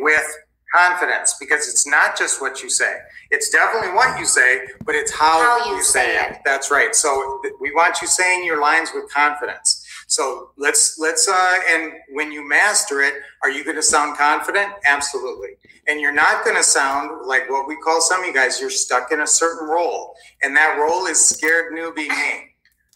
with confidence because it's not just what you say. It's definitely what you say, but it's how, How you you say it. it. That's right. So we want you saying your lines with confidence. So let's let's uh and when you master it, are you going to sound confident? Absolutely. And you're not going to sound like what we call some of you guys. You're stuck in a certain role, and that role is scared newbie me.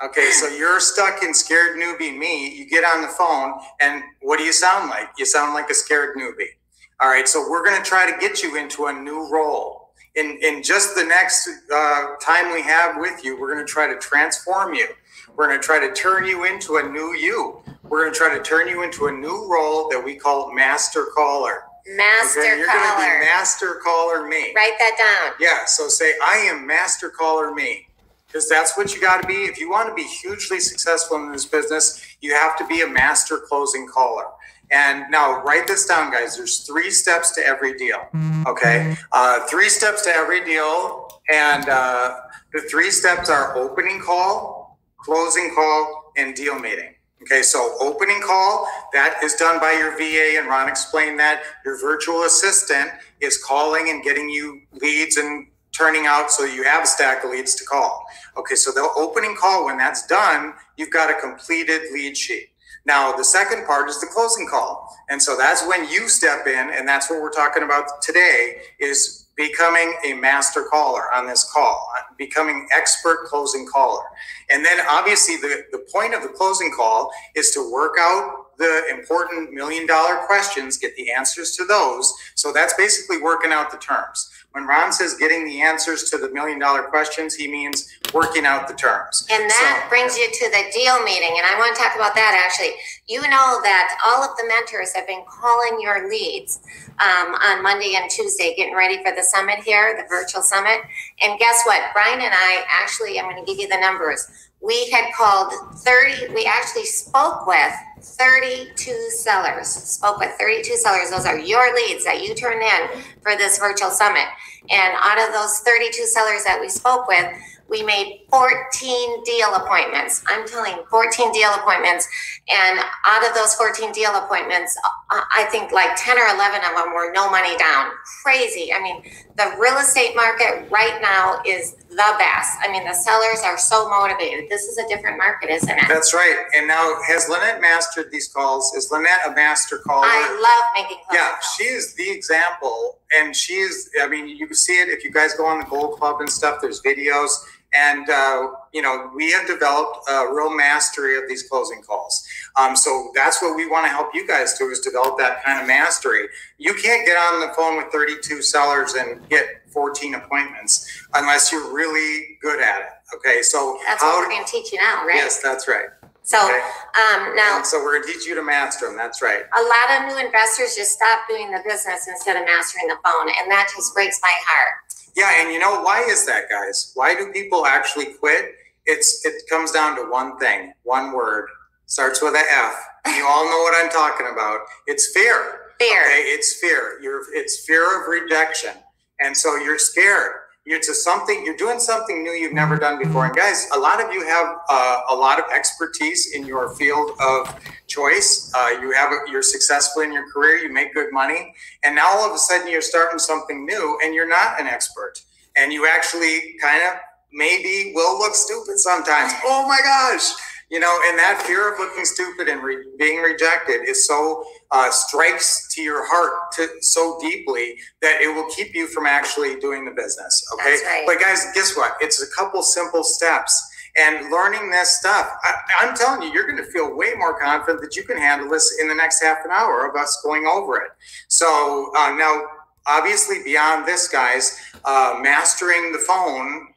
Okay, so you're stuck in scared newbie me. You get on the phone, and what do you sound like? You sound like a scared newbie. All right, so we're going to try to get you into a new role. In, in just the next uh, time we have with you, we're going to try to transform you. We're going to try to turn you into a new you. We're going to try to turn you into a new role that we call master caller. Master Okay, you're going to be caller. master caller me. Write that down. Yeah, so say, I am master caller me. Because that's what you got to be. If you want to be hugely successful in this business, you have to be a master closing caller. And now write this down, guys. There's three steps to every deal. Okay. Uh, three steps to every deal. And uh, the three steps are opening call, closing call, and deal meeting. Okay, so opening call, that is done by your VA, and Ron explained that. Your virtual assistant is calling and getting you leads and turning out so you have a stack of leads to call. Okay, so the opening call, when that's done, you've got a completed lead sheet. Now, the second part is the closing call. And so that's when you step in, and that's what we're talking about today is becoming a master caller on this call, becoming expert closing caller. And then obviously the, the point of the closing call is to work out the important million dollar questions, get the answers to those. So that's basically working out the terms. When Ron says getting the answers to the million dollar questions, he means working out the terms. And that So- brings you to the deal meeting, and I want to talk about that actually. You know that all of the mentors have been calling your leads um, on Monday and Tuesday, getting ready for the summit here, the virtual summit. And guess what? Brian and I actually, I'm going to give you the numbers. We had called 30, we actually spoke with 32 sellers, spoke with 32 sellers. Those are your leads that you turned in for this virtual summit. And out of those 32 sellers that we spoke with, we made 14 deal appointments. I'm telling you, 14 deal appointments. And out of those 14 deal appointments, I think like 10 or 11 of them were no money down. Crazy. I mean, the real estate market right now is the best. I mean, the sellers are so motivated. This is a different market, isn't it? That's right. And now, has Lynette mastered these calls? Is Lynette a master caller? I love making closing Yeah, calls. she is the example, and she is. I mean, you can see it if you guys go on the Gold Club and stuff. There's videos, and uh, you know we have developed a real mastery of these closing calls. Um, so that's what we want to help you guys do is develop that kind of mastery. You can't get on the phone with 32 sellers and get 14 appointments unless you're really good at it. Okay, so That's how? what we're going to teach you now, right? Yes, that's right. So, Okay. um, now And so we're gonna teach you to master them. That's right. a lot of new investors just stop doing the business instead of mastering the phone, and that just breaks my heart. Yeah, and you know why is that, guys? Why do people actually quit? It's it comes down to one thing, one word, starts with a F. You all know what I'm talking about. It's fear. Fear. Okay, it's fear. You're it's fear of rejection, and so you're scared. You're to something. You're doing something new you've never done before. And guys, a lot of you have uh, a lot of expertise in your field of choice. Uh, you have a, you're successful in your career. You make good money, and now all of a sudden you're starting something new, and you're not an expert, and you actually kind of maybe will look stupid sometimes. Oh my gosh. You know, and that fear of looking stupid and re- being rejected is so uh, strikes to your heart to so deeply that it will keep you from actually doing the business. Okay, right. but guys, guess what? It's a couple simple steps. And learning this stuff, I, I'm telling you, you're going to feel way more confident that you can handle this in the next half an hour of us going over it. So uh, now, obviously, beyond this, guys, uh, mastering the phone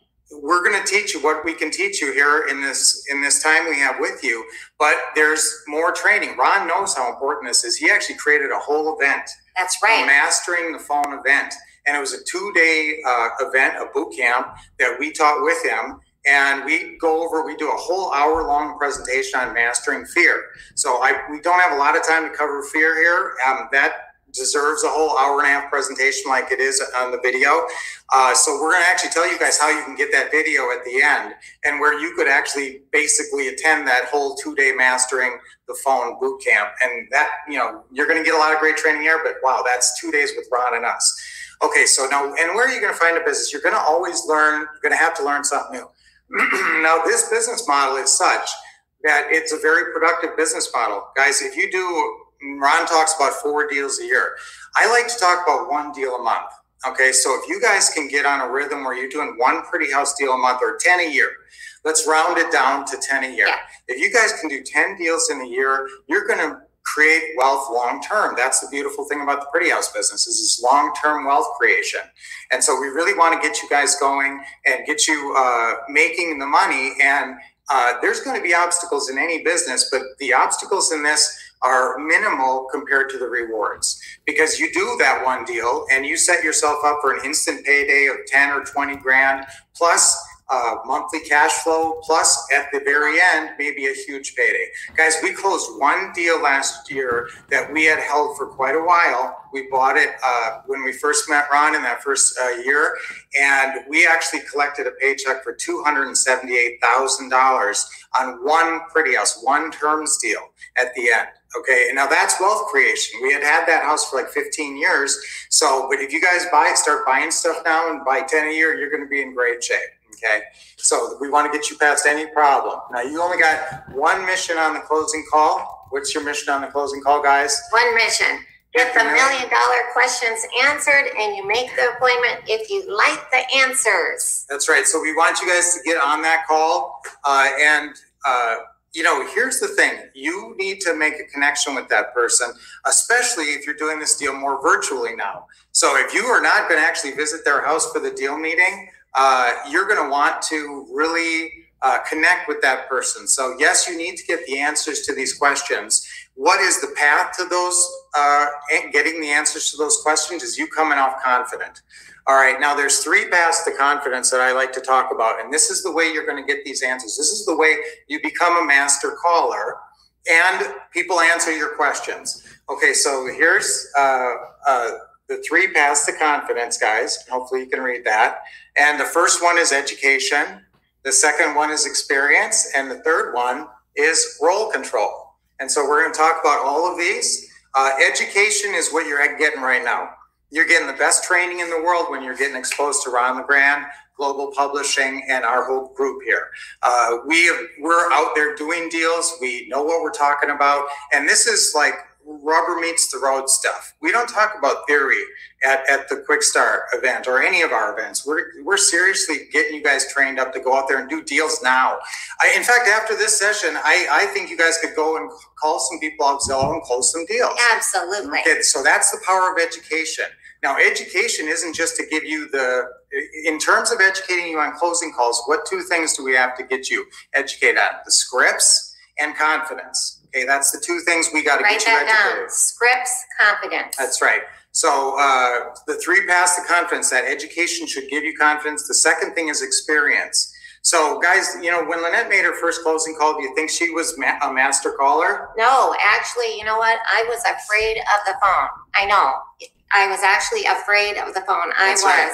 we're going to teach you what we can teach you here in this in this time we have with you but there's more training. Ron knows how important this is. He actually created a whole event. That's a right. mastering the phone event. And it was a two-day uh, event a boot camp that we taught with him. And we go over we do a whole hour long presentation on mastering fear. So i we don't have a lot of time to cover fear here. Um, that deserves a whole hour and a half presentation like it is on the video. Uh, so we're going to actually tell you guys how you can get that video at the end and where you could actually basically attend that whole two day mastering the phone boot camp. And that, you know, you're going to get a lot of great training here, but wow, that's two days with Ron and us. Okay, so now, and where are you going to find a business? You're going to always learn, you're going to have to learn something new. now, this business model is such that it's a very productive business model. Guys, if you do, Ron talks about four deals a year. I like to talk about one deal a month. Okay, so if you guys can get on a rhythm where you're doing one pretty house deal a month or 10 a year, let's round it down to 10 a year. Yeah. If you guys can do 10 deals in a year, you're going to create wealth long term. That's the beautiful thing about the pretty house business is this long term wealth creation. And so we really want to get you guys going and get you uh, making the money. And uh, there's going to be obstacles in any business, but the obstacles in this are minimal compared to the rewards because you do that one deal and you set yourself up for an instant payday of 10 or 20 grand plus uh, monthly cash flow, plus at the very end, maybe a huge payday. Guys, we closed one deal last year that we had held for quite a while. We bought it uh, when we first met Ron in that first uh, year, and we actually collected a paycheck for $278,000 on one pretty house, one terms deal at the end. Okay, and now that's wealth creation. We had had that house for like 15 years. So, but if you guys buy, start buying stuff now and buy 10 a year, you're going to be in great shape. Okay. So we want to get you past any problem. Now you only got one mission on the closing call. What's your mission on the closing call, guys? One mission. Get the million dollar questions answered and you make the appointment if you like the answers. That's right. So we want you guys to get on that call. Uh, and, uh, you know, here's the thing you need to make a connection with that person, especially if you're doing this deal more virtually now. So if you are not going to actually visit their house for the deal meeting, uh, you're going to want to really uh, connect with that person. So, yes, you need to get the answers to these questions. What is the path to those, uh, getting the answers to those questions? Is you coming off confident. All right, now there's three paths to confidence that I like to talk about, and this is the way you're going to get these answers. This is the way you become a master caller and people answer your questions. Okay, so here's uh, uh, the three paths to confidence, guys. Hopefully, you can read that. And the first one is education, the second one is experience, and the third one is role control. And so, we're going to talk about all of these. Uh, education is what you're getting right now. You're getting the best training in the world when you're getting exposed to Ron LeGrand, Global Publishing, and our whole group here. Uh, we have, we're out there doing deals. We know what we're talking about, and this is like rubber meets the road stuff. We don't talk about theory at, at the Quick Start event or any of our events. We're, we're seriously getting you guys trained up to go out there and do deals now. I, in fact, after this session, I, I think you guys could go and call some people off Zillow and close some deals. Absolutely. Okay, so that's the power of education. Now, education isn't just to give you the, in terms of educating you on closing calls, what two things do we have to get you educated on? The scripts and confidence. Okay, that's the two things we got to get you that down. Scripts, confidence. That's right. So uh, the three paths to confidence. That education should give you confidence. The second thing is experience. So, guys, you know, when Lynette made her first closing call, do you think she was ma- a master caller? No, actually, you know what? I was afraid of the phone. I know. I was actually afraid of the phone. I That's was. right.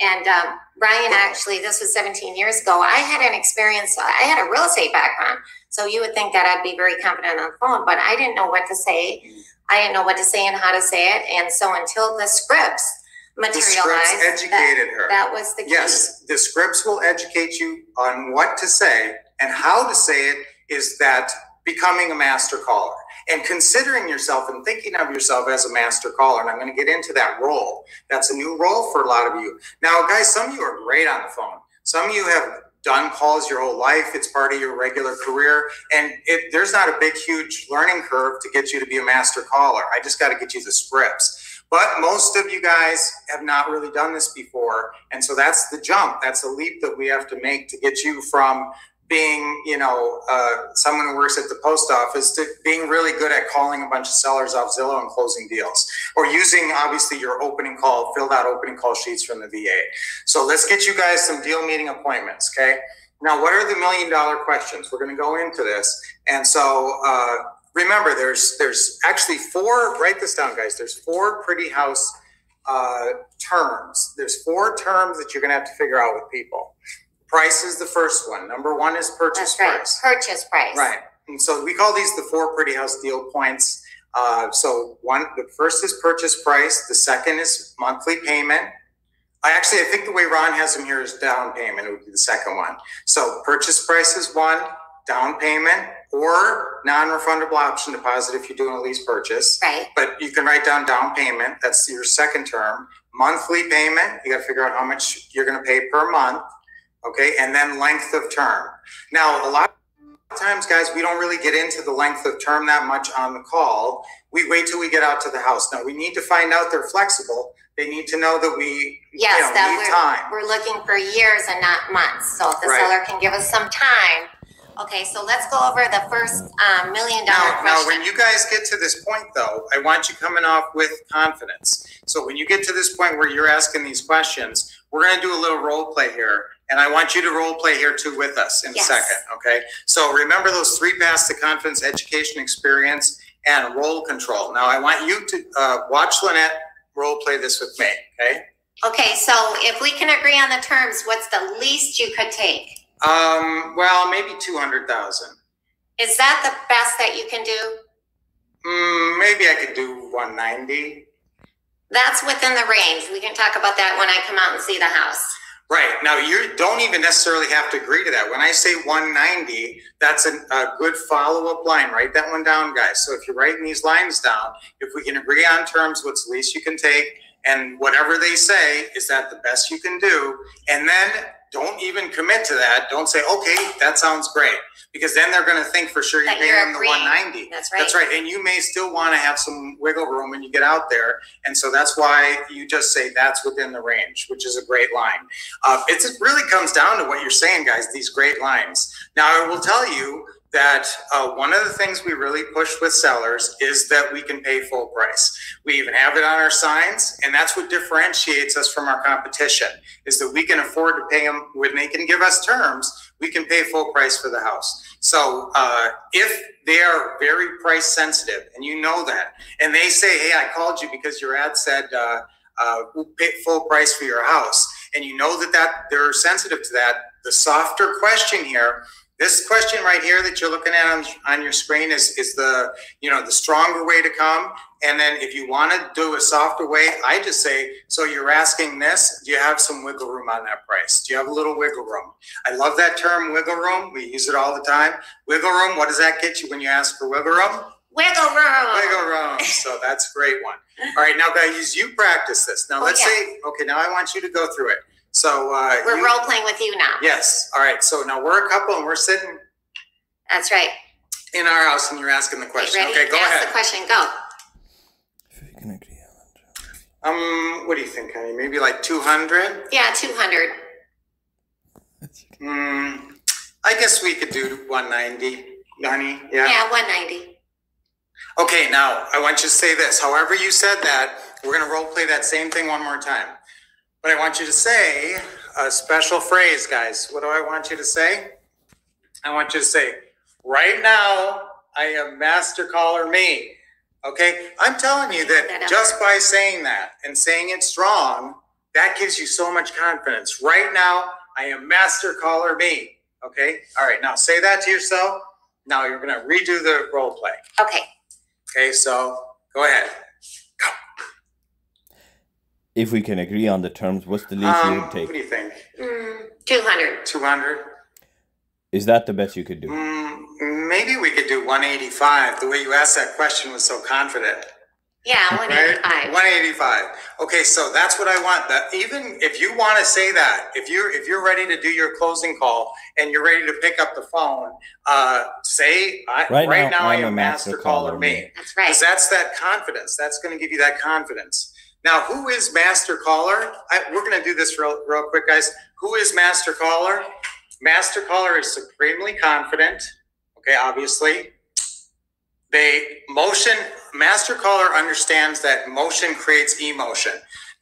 And um, Brian, actually, this was 17 years ago. I had an experience, I had a real estate background. So you would think that I'd be very confident on the phone, but I didn't know what to say. I didn't know what to say and how to say it. And so until the scripts The scripts materialized, that, educated her. that was the key. Yes, the scripts will educate you on what to say and how to say it is that becoming a master caller and considering yourself and thinking of yourself as a master caller. And I'm going to get into that role. That's a new role for a lot of you. Now, guys, some of you are great on the phone. Some of you have done calls your whole life. It's part of your regular career. And it, there's not a big, huge learning curve to get you to be a master caller. I just got to get you the scripts. But most of you guys have not really done this before. And so that's the jump. That's the leap that we have to make to get you from being, you know, uh, someone who works at the post office to being really good at calling a bunch of sellers off Zillow and closing deals or using obviously your opening call, filled out opening call sheets from the VA. So let's get you guys some deal meeting appointments. Okay. Now, what are the million dollar questions? We're going to go into this. And so, uh, remember, there's, there's actually four, write this down, guys. There's four pretty house, uh, terms. There's four terms that you're gonna have to figure out with people. Price is the first one. Number one is purchase That's right, price. purchase price. Right. And so we call these the four pretty house deal points. Uh, so one, the first is purchase price. The second is monthly payment. I actually, I think the way Ron has them here is down payment It would be the second one. So purchase price is one, down payment or non-refundable option deposit if you're doing a lease purchase. Right, But you can write down down payment. That's your second term. Monthly payment, you got to figure out how much you're going to pay per month. Okay. And then length of term. Now, a lot of times, guys, we don't really get into the length of term that much on the call. We wait till we get out to the house. Now, we need to find out they're flexible. They need to know that we, yes, you know, that we're, we're looking for years and not months, so if the Right. seller can give us some time. Okay, so let's go over the first, um, million dollar Now, now, when you guys get to this point, though, I want you coming off with confidence. So when you get to this point where you're asking these questions, we're going to do a little role play here, and I want you to role play here too with us in a second. Okay. So remember those three paths to confidence: education, experience, and role control. Now I want you to uh, watch Lynette role play this with me. Okay. Okay, so if we can agree on the terms, what's the least you could take? Um. Well, maybe two hundred thousand. Is that the best that you can do? Mm, maybe I could do one ninety. That's within the range. We can talk about that when I come out and see the house. Right. Now, you don't even necessarily have to agree to that. When I say 190, that's a, a good follow up line. Write that one down, guys. So if you're writing these lines down, if we can agree on terms, what's the least you can take, and whatever they say, is that the best you can do? And then don't even commit to that. Don't say, okay, that sounds great. Because then they're going to think for sure you're That paying you're them the 190. That's right. That's right. And you may still want to have some wiggle room when you get out there. And so that's why you just say that's within the range, which is a great line. Uh, it's, it really comes down to what you're saying, guys, these great lines. Now, I will tell you that uh, one of the things we really push with sellers is that we can pay full price. We even have it on our signs, and that's what differentiates us from our competition is that we can afford to pay them when they can give us terms. We can pay full price for the house. So uh, if they are very price sensitive, and you know that, and they say, "Hey, I called you because your ad said uh, uh, we'll pay full price for your house," and you know that that they're sensitive to that, the softer question here. This question right here that you're looking at on, on your screen is, is the you know the stronger way to come. And then if you want to do a softer way, I just say, so you're asking this, do you have some wiggle room on that price? Do you have a little wiggle room? I love that term wiggle room. We use it all the time. Wiggle room, what does that get you when you ask for wiggle room? Wiggle room. Wiggle room. So that's a great one. All right, now guys, you practice this. Now Oh, let's yeah. say, okay, now I want you to go through it. So uh, We're you- role playing with you now. Yes. All right. So now we're a couple and we're sitting That's right. in our house and you're asking the question. ready? Okay, go Ask ahead. the question. Go. If we can agree on. Um, what do you think, honey? Maybe like 200? Yeah, two hundred. Hmm. I guess we could do 190, honey. Yeah. Yeah, one ninety. Okay, now I want you to say this. However, you said that, we're going to role play that same thing one more time. But I want you to say a special phrase, guys. What do I want you to say? I want you to say, right now, I am master caller me. Okay, I'm telling you That just by saying that and saying it strong, that gives you so much confidence. Right now, I am master caller me. Okay, all right, now say that to yourself. Now you're going to redo the role play. Okay. Okay, so go ahead. If we can agree on the terms, what's the least you Um, would what do you think? Mm, two hundred. 200? Is that the best you could do? Mm, maybe we could do 185. The way you asked that question was so confident. Yeah, one Right? eighty-five. 185. Okay, so that's what I want. That even if you want to say that, if you're if you're ready to do your closing call and you're ready to pick up the phone, uh, say I, Right right, now, now, I I'm a master, master caller, caller, me. me. That's right. Because that's that confidence. That's going to give you that confidence. Now, who is master caller? I, we're going to do this real, real quick, guys. Who is master caller? Master caller is supremely confident. Okay, obviously. They motion master caller understands that motion creates emotion.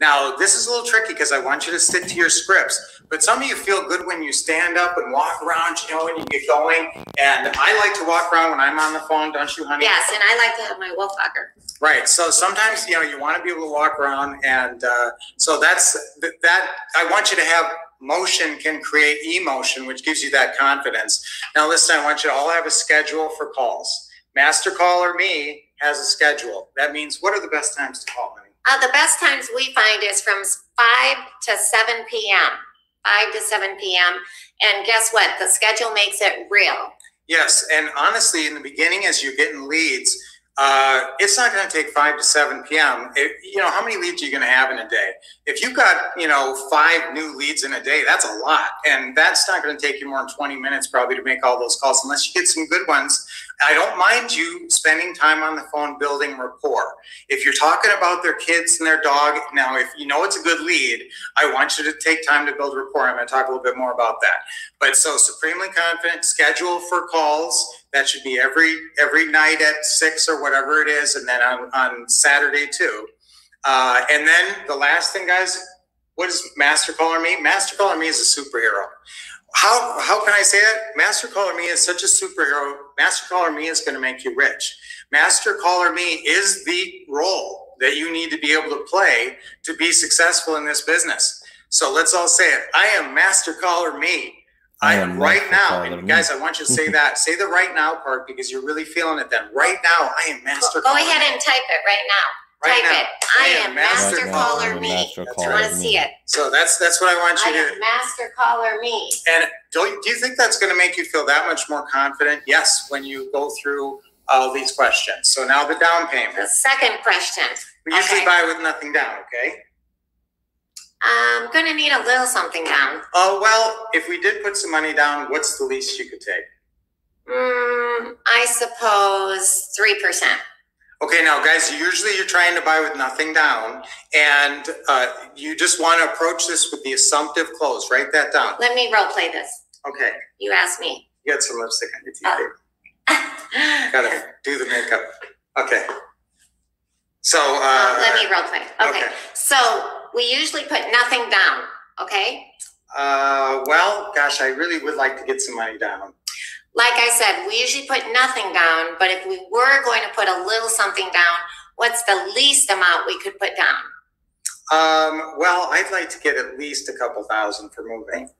Now, this is a little tricky because I want you to stick to your scripts, but some of you feel good when you stand up and walk around, you know, when you get going. And I like to walk around when I'm on the phone, don't you, honey? Yes, and I like to have my wolf walker. Right. So sometimes, you know, you want to be able to walk around. And uh, so that's that. I want you to have motion can create emotion, which gives you that confidence. Now, listen, I want you to all have a schedule for calls. Master caller me has a schedule. That means what are the best times to call? Uh, the best times we find is from five to seven PM, five to seven PM. And guess what? The schedule makes it real. Yes, and honestly, in the beginning, as you're getting leads, uh, it's not going to take five to seven p.m. It, you know, how many leads are you going to have in a day? If you've got you know five new leads in a day, that's a lot, and that's not going to take you more than twenty minutes probably to make all those calls, unless you get some good ones. I don't mind you spending time on the phone building rapport. If you're talking about their kids and their dog, now if you know it's a good lead, I want you to take time to build rapport. I'm going to talk a little bit more about that. But so supremely confident, schedule for calls. That should be every every night at six or whatever it is, and then on, on Saturday too. Uh, and then the last thing, guys, what does Master Caller mean? Master Caller me is a superhero. How how can I say it? Master Caller me is such a superhero. Master Caller me is going to make you rich. Master Caller me is the role that you need to be able to play to be successful in this business. So let's all say it. I am Master Caller me. I am right now. And me. guys, I want you to say that. Say the right now part because you're really feeling it then. Right now, I am Master caller. Go ahead and type it right now. Right Type now. it. I am Master Right Caller Me. Master That's I want to see it. So that's that's what I want I you to am Master Caller Me. And don't do you think that's going to make you feel that much more confident? Yes, when you go through all these questions. So now the down payment. The second question. We usually Okay. buy with nothing down, okay? I'm gonna need a little something down. Oh well, if we did put some money down, what's the least you could take? Hmm, I suppose three percent. Okay, now guys, usually you're trying to buy with nothing down, and uh, you just want to approach this with the assumptive close. Write that down. Let me role play this. Okay, You asked me. you got some lipstick on your teeth. Babe. Gotta do the makeup. Okay. So uh, Uh, let me role play. Okay. okay. So we usually put nothing down. Okay. Uh, well, gosh, I really would like to get some money down. Like I said, we usually put nothing down, but if we were going to put a little something down, what's the least amount we could put down? Um, well, I'd like to get at least a couple thousand for moving.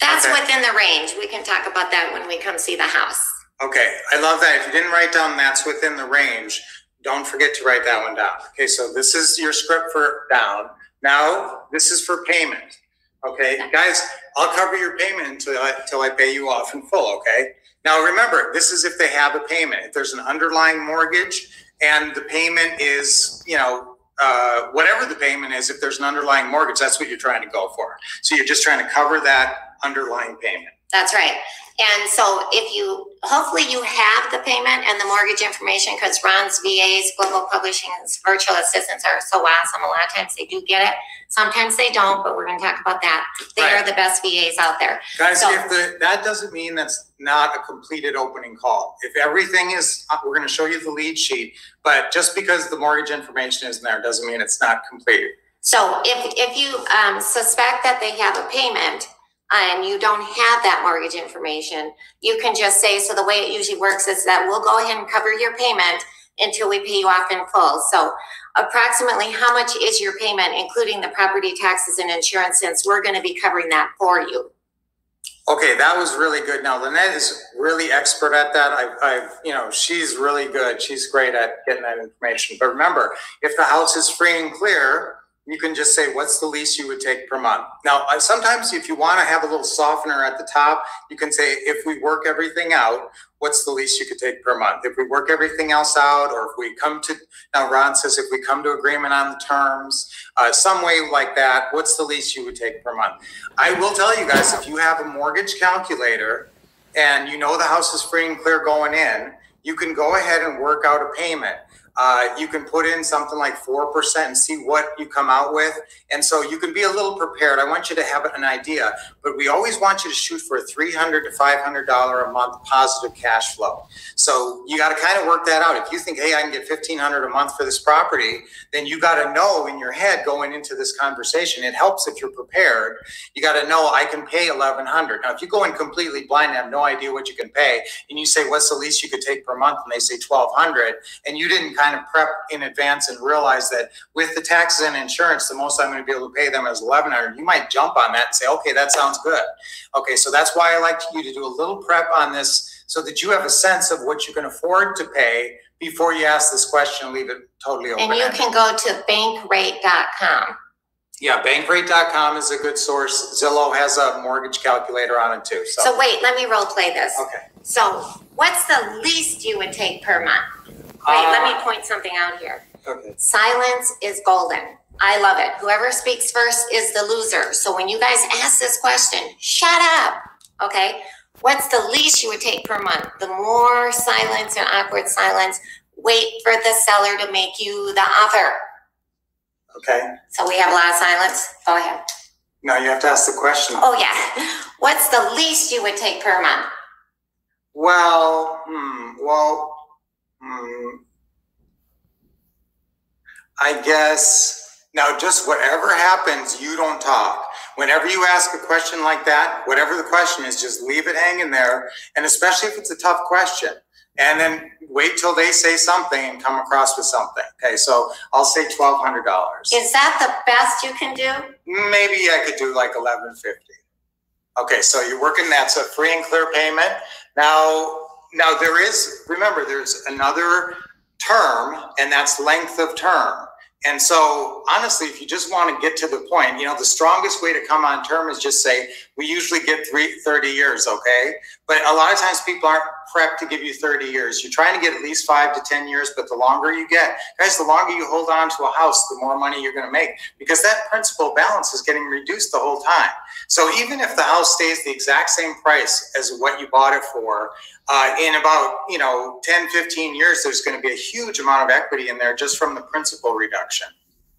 That's Okay. within the range. We can talk about that when we come see the house. Okay, I love that. If you didn't write down that's within the range, don't forget to write that one down. Okay, so this is your script for down. Now, this is for payment. Okay, guys, I'll cover your payment until I, until I pay you off in full, okay? Now, remember, this is if they have a payment. If there's an underlying mortgage and the payment is, you know, uh, whatever the payment is, if there's an underlying mortgage, that's what you're trying to go for. So you're just trying to cover that underlying payment. That's right. And so if you, hopefully you have the payment and the mortgage information because Ron's VAs, Global Publishing's virtual assistants are so awesome. A lot of times they do get it. Sometimes they don't, but we're going to talk about that. They are the best VAs out there. Guys, So- if the, that doesn't mean that's not a completed opening call. If everything is, uh, we're gonna show you the lead sheet, but just because the mortgage information isn't there doesn't mean it's not completed. So if, if you um, suspect that they have a payment and you don't have that mortgage information, you can just say, so the way it usually works is that we'll go ahead and cover your payment until we pay you off in full. So approximately how much is your payment, including the property taxes and insurance, since we're gonna be covering that for you? Okay, that was really good. Now Lynette is really expert at that. I've, I've, you know, she's really good. She's great at getting that information. But remember, if the house is free and clear, you can just say, what's the lease you would take per month? Now, sometimes if you want to have a little softener at the top, you can say, if we work everything out, what's the lease you could take per month? If we work everything else out, or if we come to, now Ron says, if we come to agreement on the terms, uh, some way like that, what's the lease you would take per month? I will tell you guys, if you have a mortgage calculator and you know the house is free and clear going in, you can go ahead and work out a payment. Uh, you can put in something like 4% and see what you come out with. And so you can be a little prepared. I want you to have an idea, but we always want you to shoot for a 300 to $500 a month positive cash flow. So you got to kind of work that out. If you think, hey, I can get 1500 a month for this property, then you got to know in your head going into this conversation. It helps if you're prepared. You got to know I can pay 1100 Now, if you go in completely blind and have no idea what you can pay, and you say, what's the least you could take per month? And they say 1200 and you didn't kind of prep in advance and realize that with the taxes and insurance, the most I'm going to be able to pay them is 1100 You might jump on that and say, okay, that sounds good. Okay, so that's why I like you to do a little prep on this so that you have a sense of what you can afford to pay before you ask this question, leave it totally open. And you can go to bankrate.com. Yeah, bankrate.com is a good source. Zillow has a mortgage calculator on it too. So, So wait, let me role play this. okay. So what's the least you would take per month? Wait, let me Uh, point something out here. Okay. Silence is golden. I love it. Whoever speaks first is the loser. So when you guys ask this question, shut up. Okay. What's the least you would take per month? The more silence and awkward silence, wait for the seller to make you the offer. Okay. So we have a lot of silence. Go ahead. Now you have to ask the question. Oh, yeah. What's the least you would take per month? Well, hmm, well, hmm. I guess now just whatever happens, you don't talk. Whenever you ask a question like that, whatever the question is, just leave it hanging there. And especially if it's a tough question. And then wait till they say something and come across with something. Okay, so I'll say twelve hundred dollars. Is that the best you can do? Maybe I could do like eleven fifty. Okay, so you're working, that's a free and clear payment. Now, now there is, remember, there's another term and that's length of term. And so honestly, if you just want to get to the point, you know, the strongest way to come on term is just say, we usually get three, 30 years, okay? But a lot of times people aren't prepped to give you 30 years. You're trying to get at least five to 10 years, but the longer you get, guys, the longer you hold on to a house, the more money you're going to make because that principal balance is getting reduced the whole time. So even if the house stays the exact same price as what you bought it for, uh, in about, you know, 10, 15 years, there's going to be a huge amount of equity in there just from the principal reduction.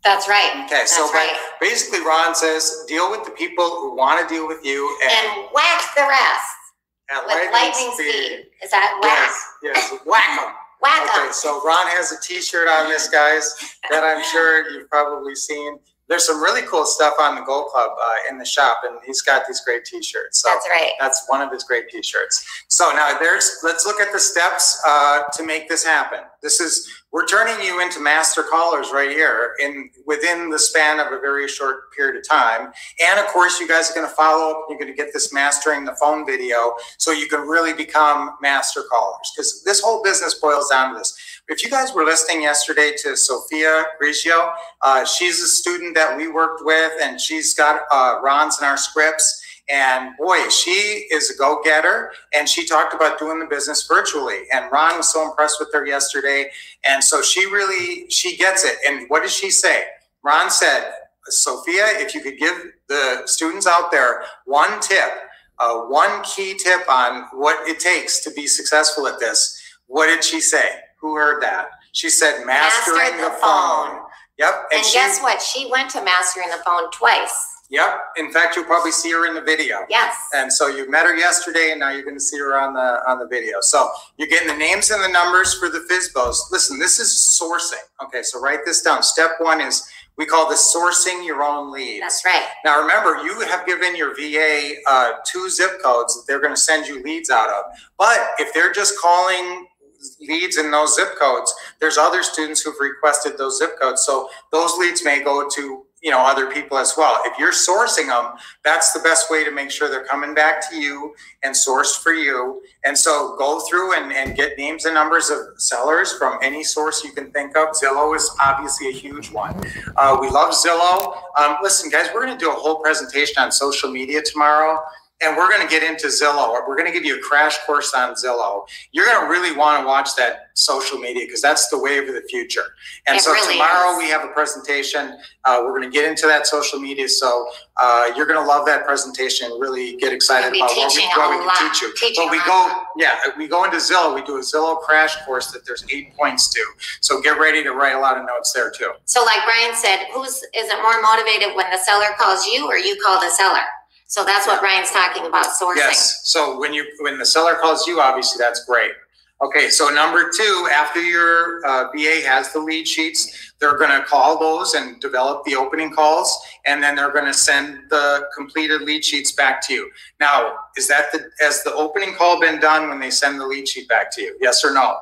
That's right. Okay, so That's but right. basically Ron says, deal with the people who want to deal with you and, And whack the rest at with lightning speed. Is that whack? Yes, yes, whack 'em. Whack Okay, 'em. so Ron has a T-shirt on this, guys, that I'm sure you've probably seen. There's some really cool stuff on the Gold Club uh, in the shop, and he's got these great T-shirts. So That's right. that's one of his great T-shirts. So now there's. Let's look at the steps uh, to make this happen. This is we're turning you into master callers right here in within the span of a very short period of time. And of course, you guys are going to follow up. You're going to get this mastering the phone video, so you can really become master callers. Because this whole business boils down to this. If you guys were listening yesterday to Sophia Grigio, uh, she's a student that we worked with, and she's got uh, Ron's in our scripts. And boy, she is a go getter. And she talked about doing the business virtually. And Ron was so impressed with her yesterday. And so she really, she gets it. And what did she say? Ron said, Sophia, if you could give the students out there one tip, uh, one key tip on what it takes to be successful at this, what did she say? Who heard that? She said, mastering Master the the phone. phone. Yep. And she, guess what? She went to mastering the phone twice. Yep. In fact, you'll probably see her in the video. Yes. And so you met her yesterday, and now you're going to see her on the on the video. So you're getting the names and the numbers for the FISBOs. Listen, this is sourcing. Okay, so write this down. Step one is we call this sourcing your own leads. That's right. Now remember, you have given your VA uh, two zip codes that they're going to send you leads out of. But if they're just calling leads in those zip codes, there's other students who've requested those zip codes. So those leads may go to you know other people as well. If you're sourcing them, that's the best way to make sure they're coming back to you and sourced for you. And so go through and, and get names and numbers of sellers from any source you can think of. Zillow is obviously a huge one. Uh, we love Zillow. Um, listen, guys, we're going to do a whole presentation on social media tomorrow. And we're going to get into Zillow. We're going to give you a crash course on Zillow. You're going to really want to watch that social media because that's the wave of the future. And It so really tomorrow is. we have a presentation. Uh, we're going to get into that social media. So uh, you're going to love that presentation. and Really get excited about what we, what we can teach you. teaching but we go, yeah, we go into Zillow. We do a Zillow crash course that there's eight points to. So get ready to write a lot of notes there too. So like Brian said, who's, is it more motivated when the seller calls you or you call the seller? So that's what Ryan's talking about, sourcing. Yes. So when you when the seller calls you, obviously that's great. Okay. So number two, after your uh, VA has the lead sheets, they're going to call those and develop the opening calls, and then they're going to send the completed lead sheets back to you. Now, is that the has the opening call been done when they send the lead sheet back to you? Yes or no?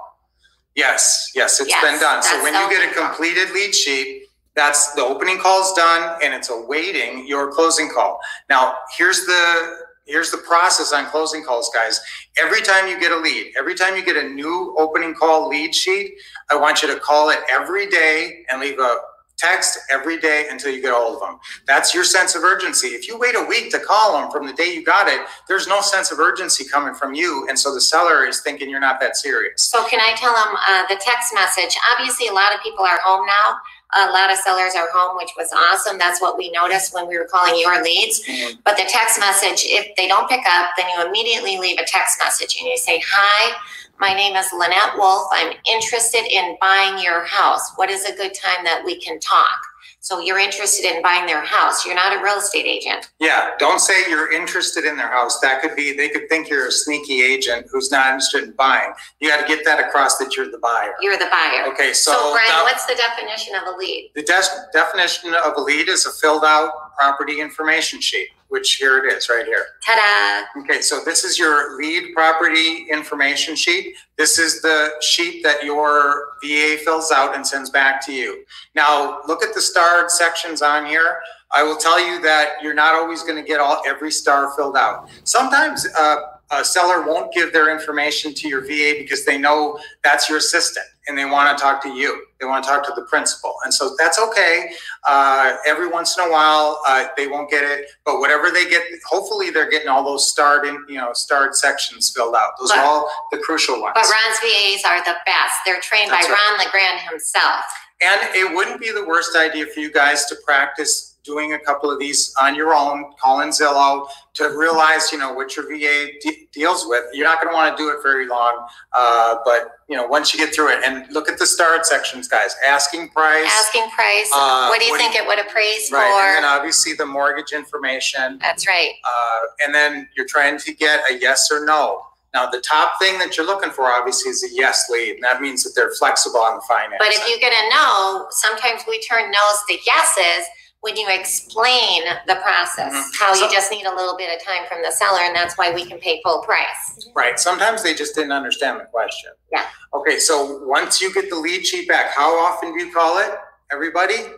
Yes. Yes, it's been done. So when you get a completed lead sheet. That's the opening call's done and it's awaiting your closing call. Now, here's the here's the process on closing calls, guys. Every time you get a lead, every time you get a new opening call lead sheet, I want you to call it every day and leave a text every day until you get a hold of them. That's your sense of urgency. If you wait a week to call them from the day you got it, there's no sense of urgency coming from you. And so the seller is thinking you're not that serious. So can I tell them uh, the text message? Obviously, a lot of people are home now. A lot of sellers are home, which was awesome. That's what we noticed when we were calling your leads. Mm-hmm. But the text message, if they don't pick up, then you immediately leave a text message and you say, Hi, my name is Lynette Wolff. I'm interested in buying your house. What is a good time that we can talk? So you're interested in buying their house. You're not a real estate agent. Yeah, don't say you're interested in their house. That could be, they could think you're a sneaky agent who's not interested in buying. You got to get that across that you're the buyer. You're the buyer. Okay, so. So, Brian, now- what's the definition of a lead? The des- definition of a lead is a filled out property information sheet, which here it is right here. Ta-da! Okay, so this is your lead property information sheet. This is the sheet that your VA fills out and sends back to you. Now, look at the starred sections on here. I will tell you that you're not always going to get all every star filled out. Sometimes uh, a seller won't give their information to your VA because they know that's your assistant and they want to talk to you. They want to talk to the principal, and so that's okay. Uh, every once in a while, uh, they won't get it, but whatever they get, hopefully they're getting all those starred, in, you know, starred sections filled out. Those But- are all the crucial ones. But Ron's VAs are the best. They're trained by right. Ron LeGrand himself. And it wouldn't be the worst idea for you guys to practice doing a couple of these on your own, call in Zillow to realize, you know, what your VA de- deals with. You're not going to want to do it very long, uh, but you know, once you get through it, and look at the start sections, guys. Asking price, Asking price, Uh, what do you what do think it would appraise right, and then obviously the mortgage information, That's right. uh, and then you're trying to get a yes or no. Now, the top thing that you're looking for, obviously, is a yes lead, and that means that they're flexible on the finance. But if you get a no, sometimes we turn no's to yeses when you explain the process, Mhm. how you just need a little bit of time from the seller, and that's why we can pay full price. Right. Sometimes they just didn't understand the question. Yeah. Okay. So once you get the lead sheet back, how often do you call it? Everybody?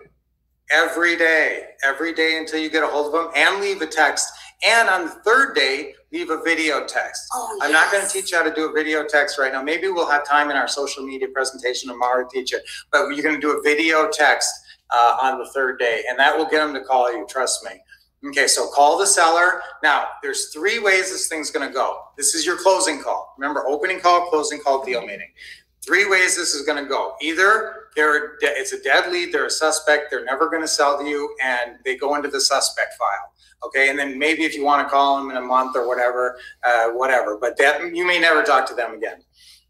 Every day. Every day until you get a hold of them and leave a text. And on the third day, leave a video text. Oh, I'm not going to teach you how to do a video text right now. Maybe we'll have time in our social media presentation tomorrow to teach you. But you're going to do a video text uh, on the third day, and that will get them to call you. Trust me. Okay, so call the seller. Now, there's three ways this thing's going to go. This is your closing call. Remember, opening call, closing call, deal meeting. Three ways this is going to go. Either they're it's a dead lead, they're a suspect, they're never going to sell to you, and they go into the suspect file. Okay, and then maybe if you want to call them in a month or whatever, uh, whatever. But that you may never talk to them again.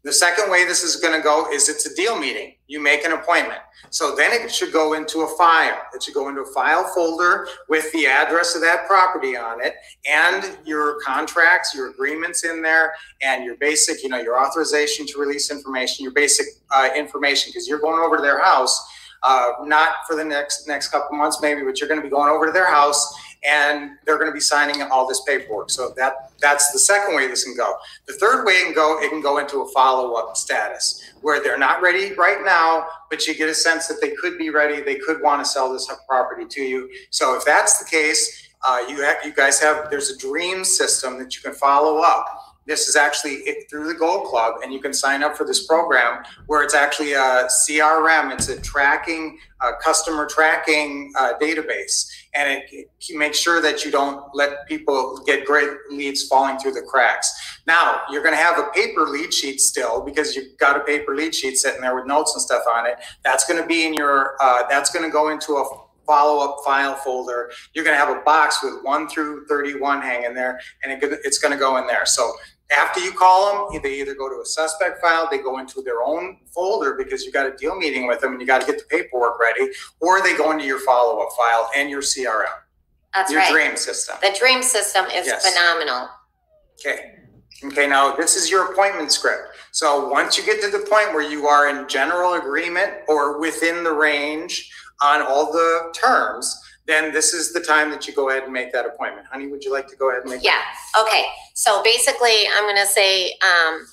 The second way this is going to go is it's a deal meeting. You make an appointment. So then it should go into a file. It should go into a file folder with the address of that property on it and your contracts, your agreements in there, and your basic, you know, your authorization to release information, your basic uh, information, because you're going over to their house, uh, not for the next next couple months maybe, but you're going to be going over to their house and they're going to be signing all this paperwork. So that that's the second way this can go. The third way it can go, it can go into a follow up status where they're not ready right now, but you get a sense that they could be ready. They could want to sell this property to you. So if that's the case, uh, you have you guys have there's a dream system that you can follow up. This is actually through the Gold Club, and you can sign up for this program where it's actually a CRM. It's a tracking, uh, customer tracking uh, database, and it, it makes sure that you don't let people get great leads falling through the cracks. Now you're going to have a paper lead sheet still because you've got a paper lead sheet sitting there with notes and stuff on it. That's going to be in your. Uh, that's going to go into a follow-up file folder. You're going to have a box with one through 31 hanging there, and it, it's going to go in there. So after you call them, they either go to a suspect file, they go into their own folder because you got a deal meeting with them and you got to get the paperwork ready, or they go into your follow-up file and your CRM, That's your right. dream system. The dream system is Yes. phenomenal. Okay. Okay, now this is your appointment script. So once you get to the point where you are in general agreement or within the range on all the terms, then this is the time that you go ahead and make that appointment. Honey, would you like to go ahead and make? Yeah, okay, so basically, I'm gonna say, um,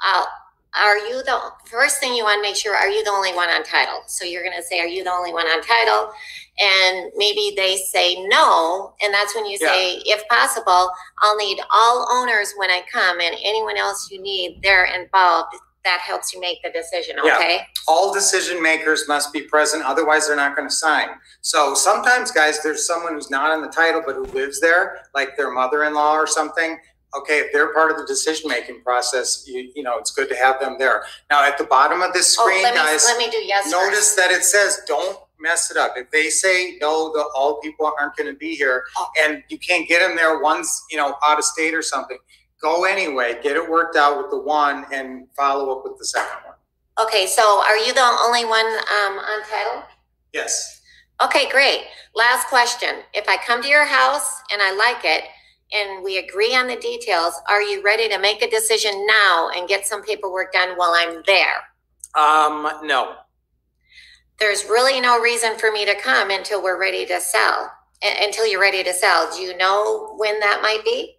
I'll, are you the, first thing you wanna make sure, are you the only one on title? So you're gonna say, are you the only one on title? And maybe they say no, and that's when you say, if possible, I'll need all owners when I come and anyone else you need, they're involved. That helps you make the decision, Yeah. okay? all decision makers must be present, otherwise they're not gonna sign. So sometimes, guys, there's someone who's not on the title, but who lives there, like their mother-in-law or something. Okay, if they're part of the decision-making process, you, you know, it's good to have them there. Now, at the bottom of this Oh, screen, let me, guys, let me do yes first. notice that it says, don't mess it up. If they say, no, the, all people aren't gonna be here, Oh. and you can't get them there, one's, you know, out of state or something, go anyway, get it worked out with the one and follow up with the second one. Okay, so are you the only one, um, on title? Yes. Okay, great. Last question. If I come to your house and I like it and we agree on the details, are you ready to make a decision now and get some paperwork done while I'm there? Um, no. There's really no reason for me to come until we're ready to sell, until you're ready to sell. Do you know when that might be?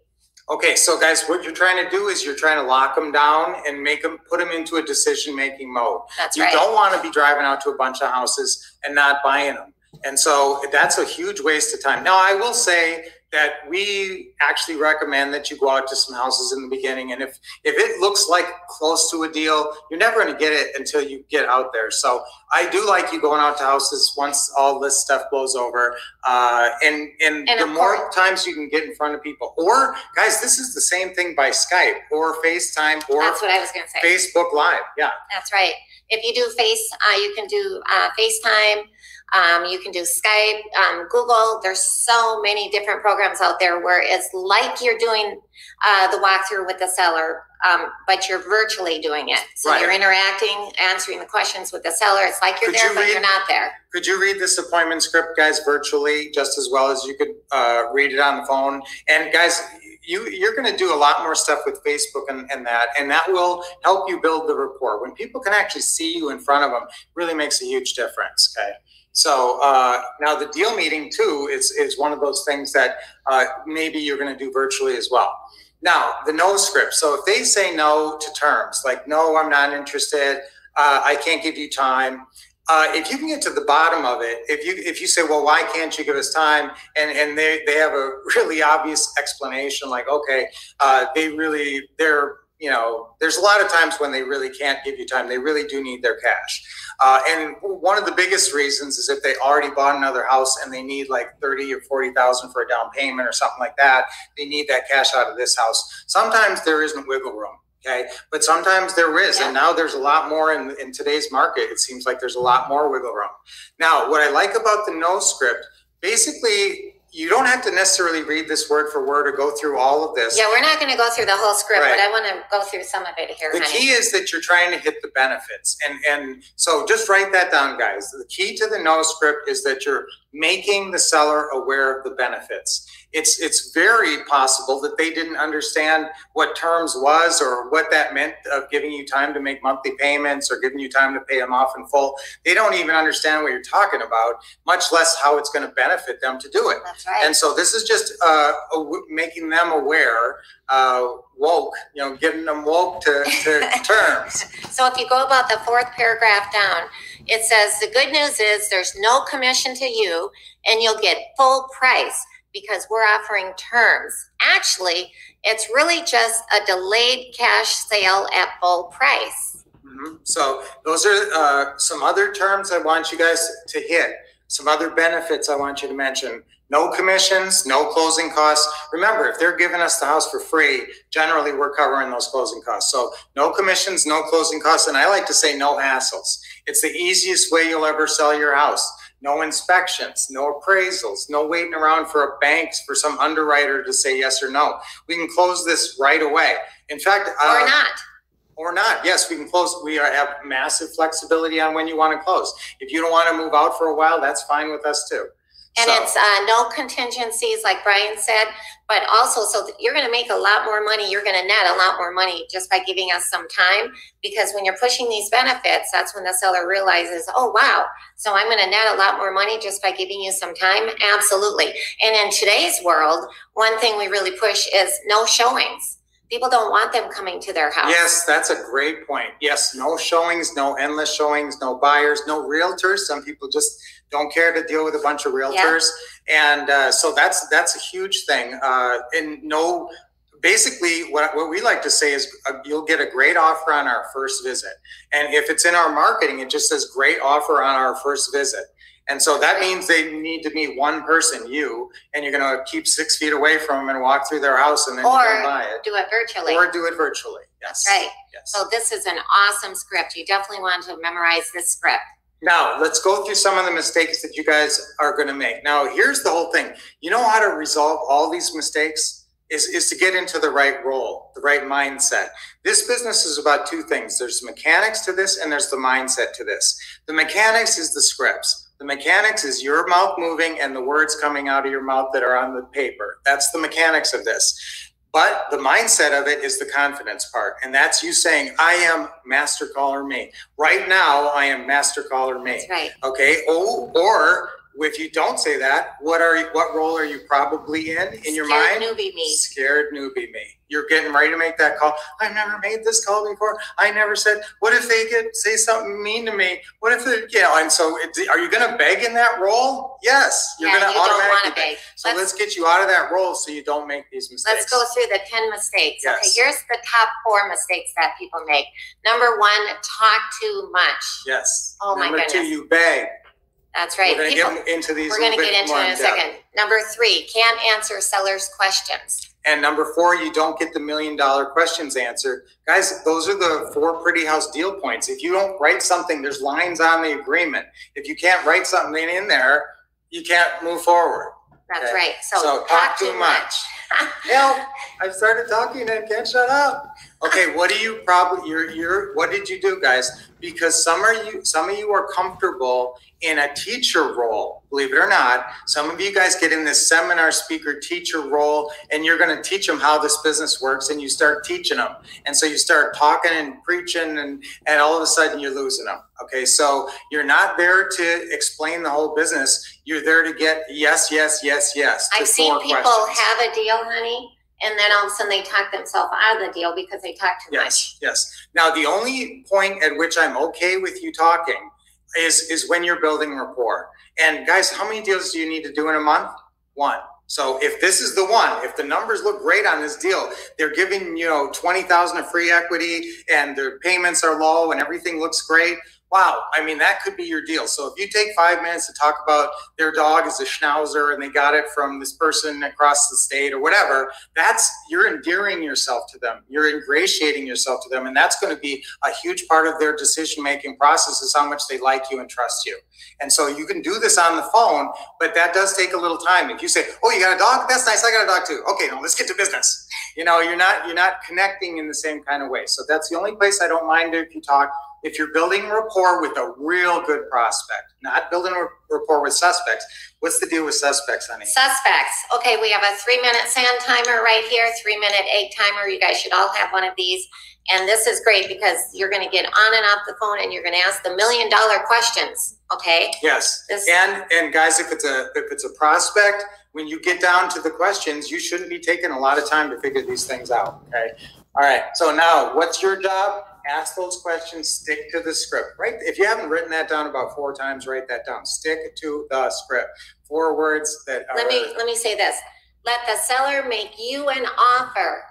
Okay, so guys, what you're trying to do is you're trying to lock them down and make them, put them into a decision-making mode. That's You right. don't want to be driving out to a bunch of houses and not buying them. And so that's a huge waste of time. Now, I will say that we actually recommend that you go out to some houses in the beginning. And if, if it looks like close to a deal, you're never going to get it until you get out there. So I do like you going out to houses once all this stuff blows over. Uh, and, and And the more course- times you can get in front of people, or guys, this is the same thing by Skype or FaceTime or That's what I was gonna say. Facebook Live. Yeah. That's right. If you do Face, uh, you can do uh, FaceTime. Um, you can do Skype, um, Google. There's so many different programs out there where it's like you're doing uh, the walkthrough with the seller, um, but you're virtually doing it. So Right. you're interacting, answering the questions with the seller. It's like you're Could there, you but read- you're not there. Could you read this appointment script, guys, virtually just as well as you could uh, read it on the phone? And guys, you you're going to do a lot more stuff with Facebook and, and that, and that will help you build the rapport. When people can actually see you in front of them, really makes a huge difference. Okay. So uh, now the deal meeting too is is one of those things that uh, maybe you're going to do virtually as well. Now the no script. So if they say no to terms, like no, I'm not interested, uh, I can't give you time uh, if you can get to the bottom of it, if you if you say, well, why can't you give us time, and and they they have a really obvious explanation, like, okay, uh, they really they're you know, there's a lot of times when they really can't give you time. They really do need their cash. Uh, and one of the biggest reasons is if they already bought another house and they need like thirty or forty thousand for a down payment or something like that, they need that cash out of this house. Sometimes there isn't wiggle room. Okay, but sometimes there is, and now there's a lot more in in today's market. It seems like there's a lot more wiggle room. Now, what I like about the no script, basically, you don't have to necessarily read this word for word or go through all of this. Yeah, we're not gonna go through the whole script, but I wanna go through some of it here, The honey. key is that you're trying to hit the benefits. And and so just write that down, guys. The key to the no script is that you're making the seller aware of the benefits. It's it's very possible that they didn't understand what terms was or what that meant of giving you time to make monthly payments or giving you time to pay them off in full. They don't even understand what you're talking about, much less how it's going to benefit them to do it. That's right. And so this is just uh, making them aware, uh, woke, you know, getting them woke to, to terms. So if you go about the fourth paragraph down, it says, the good news is there's no commission to you and you'll get full price. because we're offering terms. Actually, it's really just a delayed cash sale at full price. Mhm. So those are uh, some other terms I want you guys to hit. Some other benefits I want you to mention. No commissions, no closing costs. Remember, if they're giving us the house for free, generally we're covering those closing costs. So no commissions, no closing costs, and I like to say no hassles. It's the easiest way you'll ever sell your house. No inspections, no appraisals, no waiting around for a bank for some underwriter to say yes or no. We can close this right away. In fact, uh, Or not. or not. Yes, we can close. We are, have massive flexibility on when you want to close. If you don't want to move out for a while, that's fine with us too. And So- it's uh, no contingencies, like Brian said, but also so you're going to make a lot more money. You're going to net a lot more money just by giving us some time. Because when you're pushing these benefits, that's when the seller realizes, oh, wow, so I'm going to net a lot more money just by giving you some time. Absolutely. And in today's world, one thing we really push is no showings. People don't want them coming to their house. Yes, that's a great point. Yes, no showings, no endless showings, no buyers, no realtors. Some people just don't care to deal with a bunch of realtors, and uh, so that's that's a huge thing. Uh, and no, basically, what what we like to say is uh, you'll get a great offer on our first visit, and if it's in our marketing, it just says great offer on our first visit. And so that means they need to meet one person, you, and you're going to keep six feet away from them and walk through their house and then Or you go buy it, Do it virtually. or do it virtually. Yes, right. Yes. So this is an awesome script. You definitely want to memorize this script. Now, let's go through some of the mistakes that you guys are going to make. Now, here's the whole thing. You know how to resolve all these mistakes is, is to get into the right role, the right mindset. This business is about two things. There's mechanics to this and there's the mindset to this. The mechanics is the scripts. The mechanics is your mouth moving and the words coming out of your mouth that are on the paper. That's the mechanics of this. But the mindset of it is the confidence part. And that's you saying, I am master caller me. Right now, I am master caller me. That's right. Okay. Oh, or if you don't say that, what are you, what role are you probably in in your Scared mind? newbie me. Scared newbie me. You're getting ready to make that call. I've never made this call before. I never said. What if they get say something mean to me? What if they, you know? And so, it, are you going to beg in that role? Yes, you're yeah, going you to want automatically. to beg. So Let's- let's get you out of that role so you don't make these mistakes. Let's go through the 10 mistakes. Okay, here's the top four mistakes that people make. Number one, talk too much. Yes. Oh, my goodness. Number two, you beg. That's right. We're going to get into these. we're going to get into it in a second. Number three, can't answer sellers' questions. And number four, you don't get the million dollar questions answered. Guys, those are the four pretty house deal points. If you don't write something, there's lines on the agreement. If you can't write something in there, you can't move forward. That's Okay. right. So, So talk too much. Help! I've started talking and can't shut up. Okay, what do you probably you're you're what did you do, guys? Because some are you some of you are comfortable in a teacher role, believe it or not. Some of you guys get in this seminar speaker teacher role and you're going to teach them how this business works and you start teaching them. And so you start talking and preaching and and all of a sudden you're losing them. Okay? So you're not there to explain the whole business. You're there to get yes, yes, yes, yes. to I've seen people questions. have a deal, honey, and then all of a sudden they talk themselves out of the deal because they talk too much. Yes, yes. Now, the only point at which I'm okay with you talking is is when you're building rapport. And guys, how many deals do you need to do in a month? One. So if this is the one, if the numbers look great on this deal, they're giving you know twenty thousand of free equity, and their payments are low, and everything looks great. Wow, I mean that could be your deal. So if you take five minutes to talk about their dog is a schnauzer and they got it from this person across the state or whatever, that's you're endearing yourself to them. You're ingratiating yourself to them. And that's going to be a huge part of their decision making process is how much they like you and trust you. And so you can do this on the phone but that does take a little time. If you say oh you got a dog? That's nice i got a dog too. Okay now let's get to business. You know you're not you're not connecting in the same kind of way. So that's the only place i don't mind if you talk if you're building rapport with a real good prospect not building a rapport with suspects what's the deal with suspects honey Suspects. Okay, we have a three minute sand timer right here, three minute egg timer. You guys should all have one of these. And this is great because you're going to get on and off the phone and you're going to ask the million dollar questions. Okay. Yes, This- and and guys, if it's a if it's a prospect, when you get down to the questions, you shouldn't be taking a lot of time to figure these things out. Okay, all right. So now, what's your job? Ask those questions, stick to the script, right? If you haven't written that down about four times, write that down. Stick to the script. Four words that are. Let me, let me say this. Let the seller make you an offer.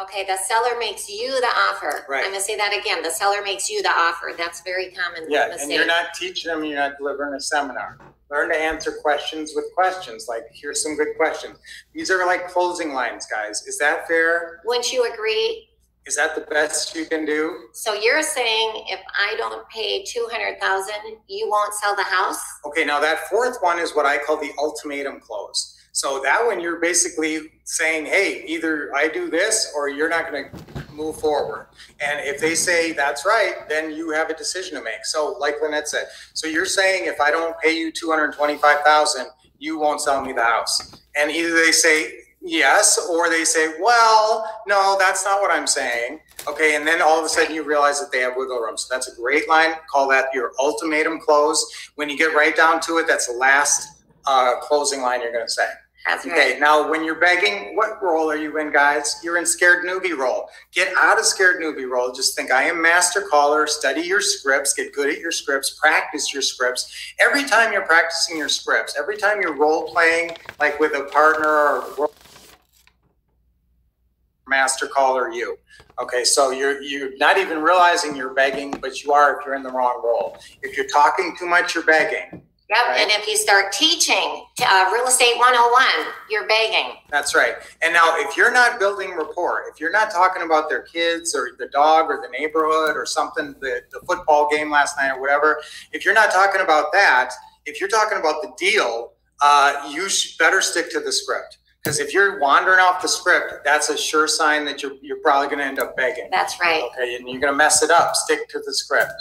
Okay, the seller makes you the offer. Right. I'm gonna say that again. The seller makes you the offer. That's very common Yeah, and you're not teaching them, you're not delivering a seminar. Learn to answer questions with questions, like, here's some good questions. These are like closing lines, guys. Is that fair? Wouldn't you agree? Is that the best you can do? So you're saying if I don't pay two hundred thousand, you won't sell the house? Okay, now that fourth one is what I call the ultimatum close. So that one, you're basically saying, hey, either I do this or you're not gonna move forward. And if they say that's right, then you have a decision to make. So like Lynette said, so you're saying if I don't pay you two hundred twenty-five thousand, you won't sell me the house. And either they say yes, or they say, well, no, that's not what I'm saying. Okay, and then all of a sudden you realize that they have wiggle room. So that's a great line. Call that your ultimatum close. When you get right down to it, that's the last uh, closing line you're going to say. That's Okay, right. now when you're begging, what role are you in, guys? You're in scared newbie role. Get out of scared newbie role. Just think, I am master caller. Study your scripts. Get good at your scripts. Practice your scripts. Every time you're practicing your scripts, every time you're role playing, like with a partner or role- master caller, you. Okay, so you're you're not even realizing you're begging, but you are if you're in the wrong role. If you're talking too much, you're begging. Yep, and if you start teaching, uh, real estate one oh one, you're begging. That's right. And now, if you're not building rapport, if you're not talking about their kids or the dog or the neighborhood or something, the, the football game last night or whatever, if you're not talking about that, if you're talking about the deal, uh, you sh- better stick to the script. Because if you're wandering off the script, that's a sure sign that you're, you're probably going to end up begging. That's right. Okay, and you're going to mess it up. Stick to the script.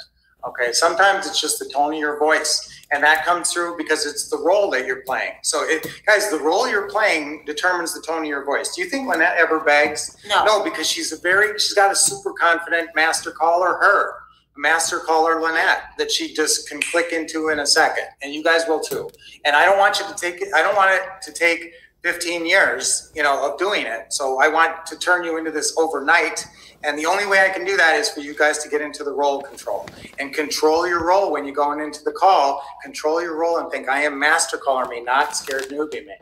Okay, sometimes it's just the tone of your voice, and that comes through because it's the role that you're playing. So, it, guys, the role you're playing determines the tone of your voice. Do you think Lynette ever begs? No. No, because she's a very, she's got a super confident master caller, her master caller Lynette, that she just can click into in a second, and you guys will too. And I don't want you to take it. I don't want it to take 15 years, you know, of doing it. So I want to turn you into this overnight. And the only way I can do that is for you guys to get into the role control and control your role when you're going into the call. Control your role and think, I am master caller me, not scared newbie me.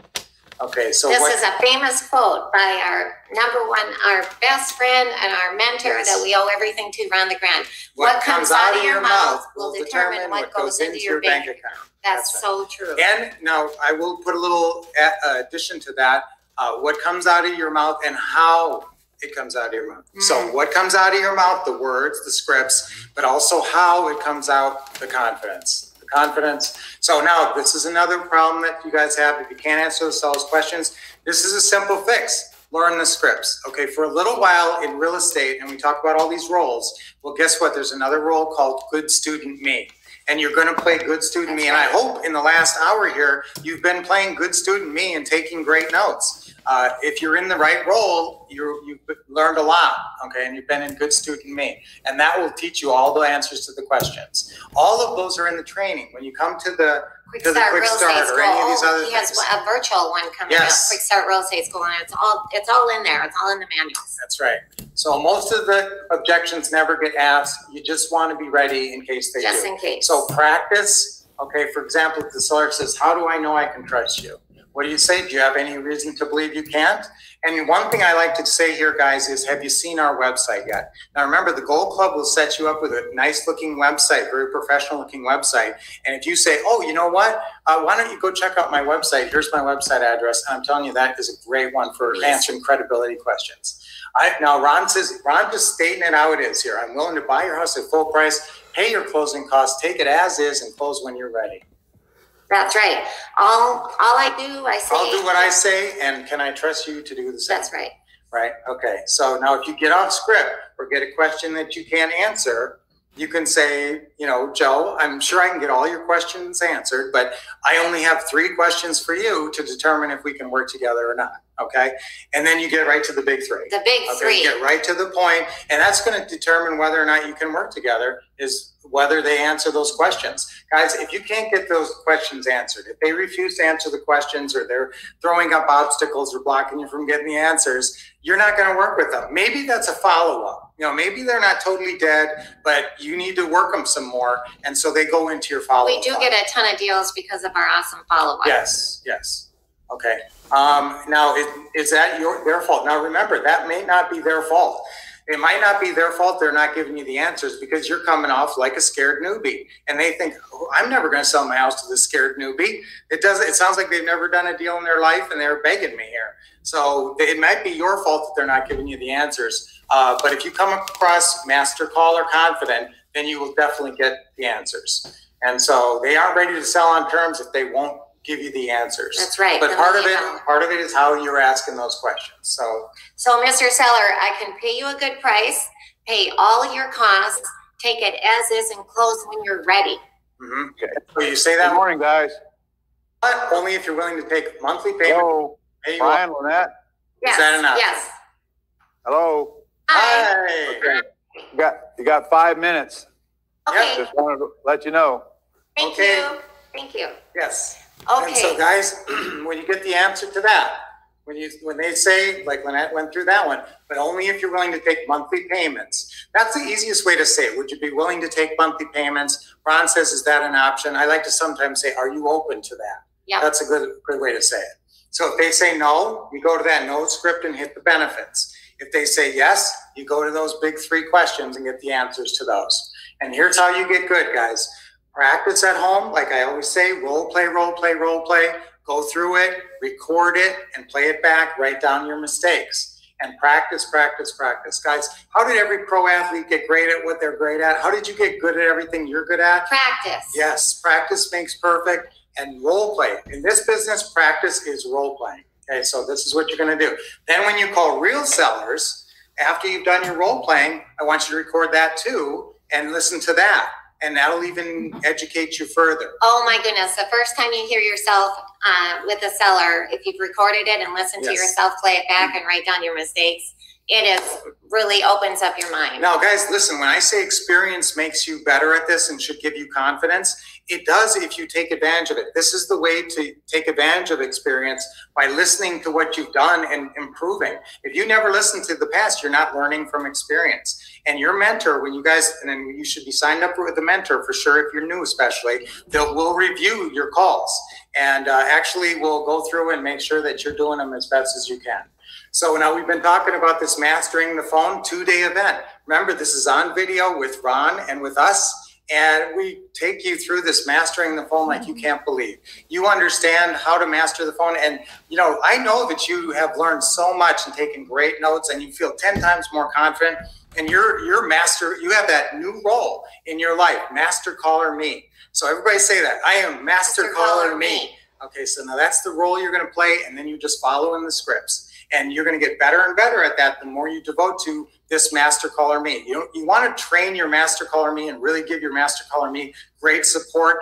Okay, so This what? is a famous quote by our number one, our best friend and our mentor that we owe everything to, Ron LeGrand. What comes out of your mouth will determine what goes into your bank account. That's right. so true. And now I will put a little a- addition to that. Uh, what comes out of your mouth and how it comes out of your mouth. So Mm. what comes out of your mouth, the words, the scripts, but also how it comes out, the confidence, confidence. So now this is another problem that you guys have. If you can't answer the those questions, this is a simple fix. Learn the scripts. Okay, for a little while in real estate, and we talk about all these roles. Well, guess what? There's another role called good student me. And you're going to play good student me. And I hope in the last hour here, you've been playing good student me and taking great notes. Uh, if you're in the right role, you're, you've learned a lot, okay, and you've been in good student me, and that will teach you all the answers to the questions. All of those are in the training. When you come to the Quick to the Start Quick Real Start Estate or School. any of these other He has a virtual one coming up, Yes. Quick Start Real Estate School, and it's all, it's all in there. It's all in the manuals. That's right. So most of the objections never get asked. You just want to be ready in case they Just do. in case. So practice. Okay, for example, if the seller says, "How do I know I can trust you?" What do you say? Do you have any reason to believe you can't? And one thing I like to say here, guys, is have you seen our website yet? Now, remember, the Gold Club will set you up with a nice looking website, very professional looking website. And if you say, oh, you know what? Uh, why don't you go check out my website? Here's my website address. And I'm telling you, that is a great one for answering credibility questions. I, now, Ron says, Ron just stating it how it is here. I'm willing to buy your house at full price, pay your closing costs, take it as is, and close when you're ready. That's right. All, all I do, I say. I'll do what I say, and can I trust you to do the same? That's right. Right? Okay. So now, if you get off script or get a question that you can't answer, you can say, you know, Joe, I'm sure I can get all your questions answered, but I only have three questions for you to determine if we can work together or not. Okay. And then you get right to the big three. The big Okay, three. get right to the point, and that's going to determine whether or not you can work together. Is whether they answer those questions. Guys, if you can't get those questions answered, if they refuse to answer the questions or they're throwing up obstacles or blocking you from getting the answers, you're not going to work with them. Maybe that's a follow up. You know, maybe they're not totally dead, but you need to work them some more. And so they go into your follow up. We do get a ton of deals because of our awesome follow-up. Yes, yes. Okay. Um, now, is, is that your their fault? Now, remember that may not be their fault. It might not be their fault they're not giving you the answers because you're coming off like a scared newbie, and they think oh, I'm never going to sell my house to this scared newbie. It doesn't. It sounds like they've never done a deal in their life, and they're begging me here. So it might be your fault that they're not giving you the answers. Uh, but if you come across master caller confident, then you will definitely get the answers. And so they aren't ready to sell on terms if they won't give you the answers. That's right. But part of it, amount. part of it is how you're asking those questions. So So, Mr. Seller, I can pay you a good price, pay all your costs, take it as is and close when you're ready. Mm-hmm. Okay. so you say Good that, morning, guys. but only if you're willing to take monthly payment. Hello, Pay you Brian, Lynette. Yes, that enough? yes. Hello. Hi. Hi. Okay. You got, you got five minutes. Okay, Just wanted to let you know. thank Okay. you. Thank you. Yes. And so Okay, guys, when you get the answer to that, when you, when they say, like Lynette went through that one, but only if you're willing to take monthly payments. That's the easiest way to say it. Would you be willing to take monthly payments? Ron says, is that an option? I like to sometimes say, are you open to that? Yeah. That's a good, good way to say it. So if they say no, you go to that no script and hit the benefits. If they say yes, you go to those big three questions and get the answers to those. And here's how you get good, guys. Practice at home, like I always say, role play, role play, role play. Go through it, record it, and play it back. Write down your mistakes and practice, practice, practice. Guys, how did every pro athlete get great at what they're great at? How did you get good at everything you're good at? practice. Yes, practice makes perfect and role play. In this business, practice is role playing. Okay, so this is what you're going to do. Then, when you call real sellers, after you've done your role playing, I want you to record that too and listen to that. And that'll even educate you further. Oh my goodness, the first time you hear yourself uh, with a seller, if you've recorded it and listened to yourself play it back and write down your mistakes, it is really opens up your mind. Now, guys, listen, when I say experience makes you better at this and should give you confidence, it does if you take advantage of it. This is the way to take advantage of experience by listening to what you've done and improving. If you never listen to the past, you're not learning from experience. And your mentor, when you guys, and then you should be signed up with a mentor for sure if you're new, especially, they'll will review your calls and uh, actually will go through and make sure that you're doing them as best as you can. So now we've been talking about this mastering the phone two day event. Remember, this is on video with Ron and with us. And we take you through this mastering the phone like you can't believe. You understand how to master the phone. And, you know, I know that you have learned so much and taken great notes and you feel 10 times more confident. And you're, you're master, you have that new role in your life, master caller me. So everybody say that. I am master, caller, me. Okay, so now that's the role you're going to play, and then you just follow in the scripts, and you're going to get better and better at that the more you devote to this master caller me. You you want to train your master caller me and really give your master caller me great support.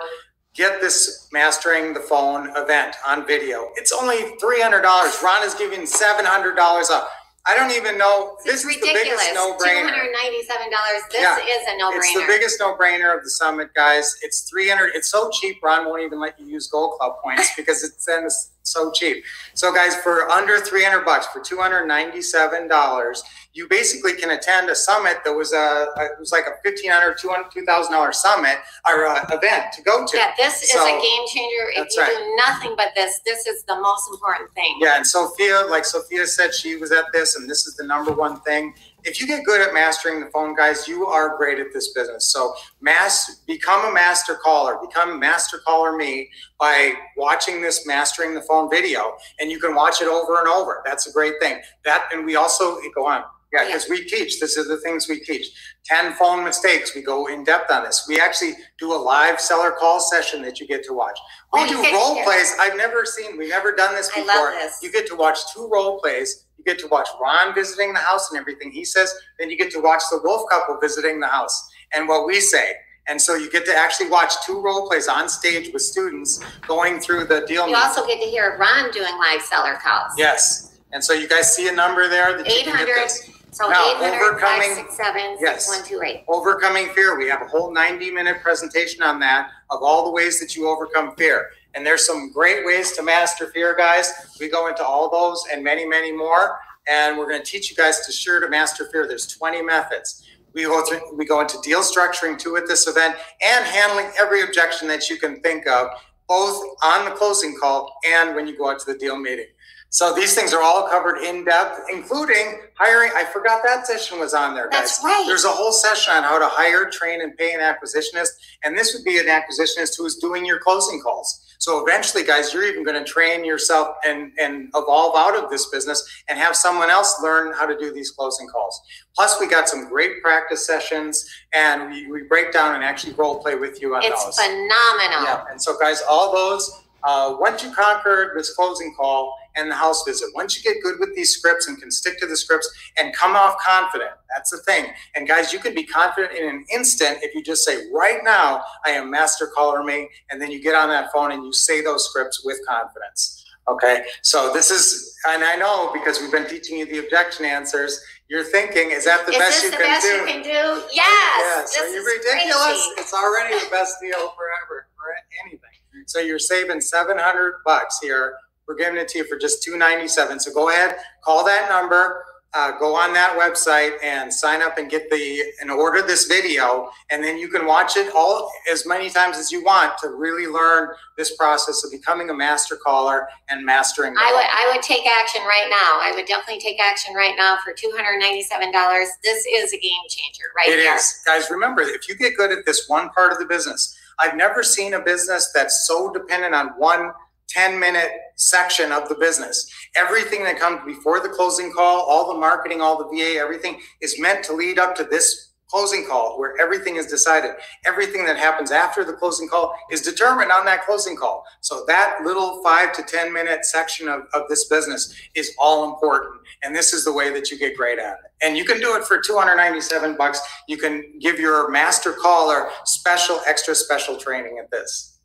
Get this mastering the phone event on video. It's only three hundred dollars. Ron is giving seven hundred dollars off. I don't even know. This It's is the biggest ridiculous. no Two brainer. hundred ninety-seven dollars. This Yeah. is a no-brainer. It's the biggest no-brainer of the summit, guys. It's three hundred. It's so cheap. Ron won't even let you use Gold Club points because it's then so cheap. So, guys, for under three hundred bucks, for two hundred ninety-seven dollars, you basically can attend a summit that was a it was like a fifteen hundred, two hundred, two thousand dollar summit or uh, event to go to. Yeah, this is a game changer. If you right. do nothing but this, this is the most important thing. Yeah, and Sophia, like Sophia said, she was at this, and this is the number one thing. If you get good at mastering the phone, guys, you are great at this business. So, mass, become a master caller, become master caller me by watching this mastering the phone video, and you can watch it over and over. That's a great thing. That, and we also go on. Yeah, because we teach. This is the things we teach. 10 phone mistakes. We go in depth on this. We actually do a live seller call session that you get to watch. Oh, we Oh, do role plays. I've never seen, we've never done this before. I love this. You get to watch two role plays. You get to watch Ron visiting the house and everything he says. Then you get to watch the Wolff couple visiting the house and what we say. And so you get to actually watch two role plays on stage with students going through the deal. You also get to hear Ron doing live seller calls. yes. And so you guys see a number there that you can get 800 this. So Now, eight hundred overcoming- five six seven Yes. six one two eight. Overcoming fear. We have a whole 90 minute presentation on that of all the ways that you overcome fear. And there's some great ways to master fear, guys. We go into all those and many, many more. And we're going to teach you guys to sure to master fear. There's 20 methods. We go through, we go into deal structuring too at this event and handling every objection that you can think of, both on the closing call and when you go out to the deal meeting. So these things are all covered in depth, including hiring. I forgot that session was on there, guys. That's right. There's a whole session on how to hire, train, and pay an acquisitionist. And this would be an acquisitionist who is doing your closing calls. So eventually, guys, you're even going to train yourself and, and evolve out of this business and have someone else learn how to do these closing calls. Plus, we got some great practice sessions and we, we break down and actually role play with you on It's those. phenomenal. Yeah, and so guys, all those, uh, once you conquer this closing call and the house visit, once you get good with these scripts and can stick to the scripts and come off confident, that's the thing. And guys, you can be confident in an instant if you just say, right now, I am master caller me, and then you get on that phone and you say those scripts with confidence. Okay, so this is, and I know because we've been teaching you the objection answers, you're thinking, is that the Is best this you the can best do? you can do? Yes. Yes, are you ridiculous? crazy. It's already the best deal forever for anything. So you're saving seven hundred bucks here. We're giving it to you for just two ninety seven. So go ahead, call that number, uh, go on that website and sign up and get the and order this video, and then you can watch it all as many times as you want to really learn this process of becoming a master caller and mastering. I would. I would take action right now. I would definitely take action right now for two hundred ninety-seven dollars. This is a game changer, right It here. is. Guys, remember, if you get good at this one part of the business, I've never seen a business that's so dependent on one 10 minute section of the business. Everything that comes before the closing call, all the marketing, all the VA, everything is meant to lead up to this closing call where everything is decided. Everything that happens after the closing call is determined on that closing call. So that little five to 10 minute section of, of this business is all important. And this is the way that you get great at it. And you can do it for 297 bucks. You can give your master caller special, extra special training at this.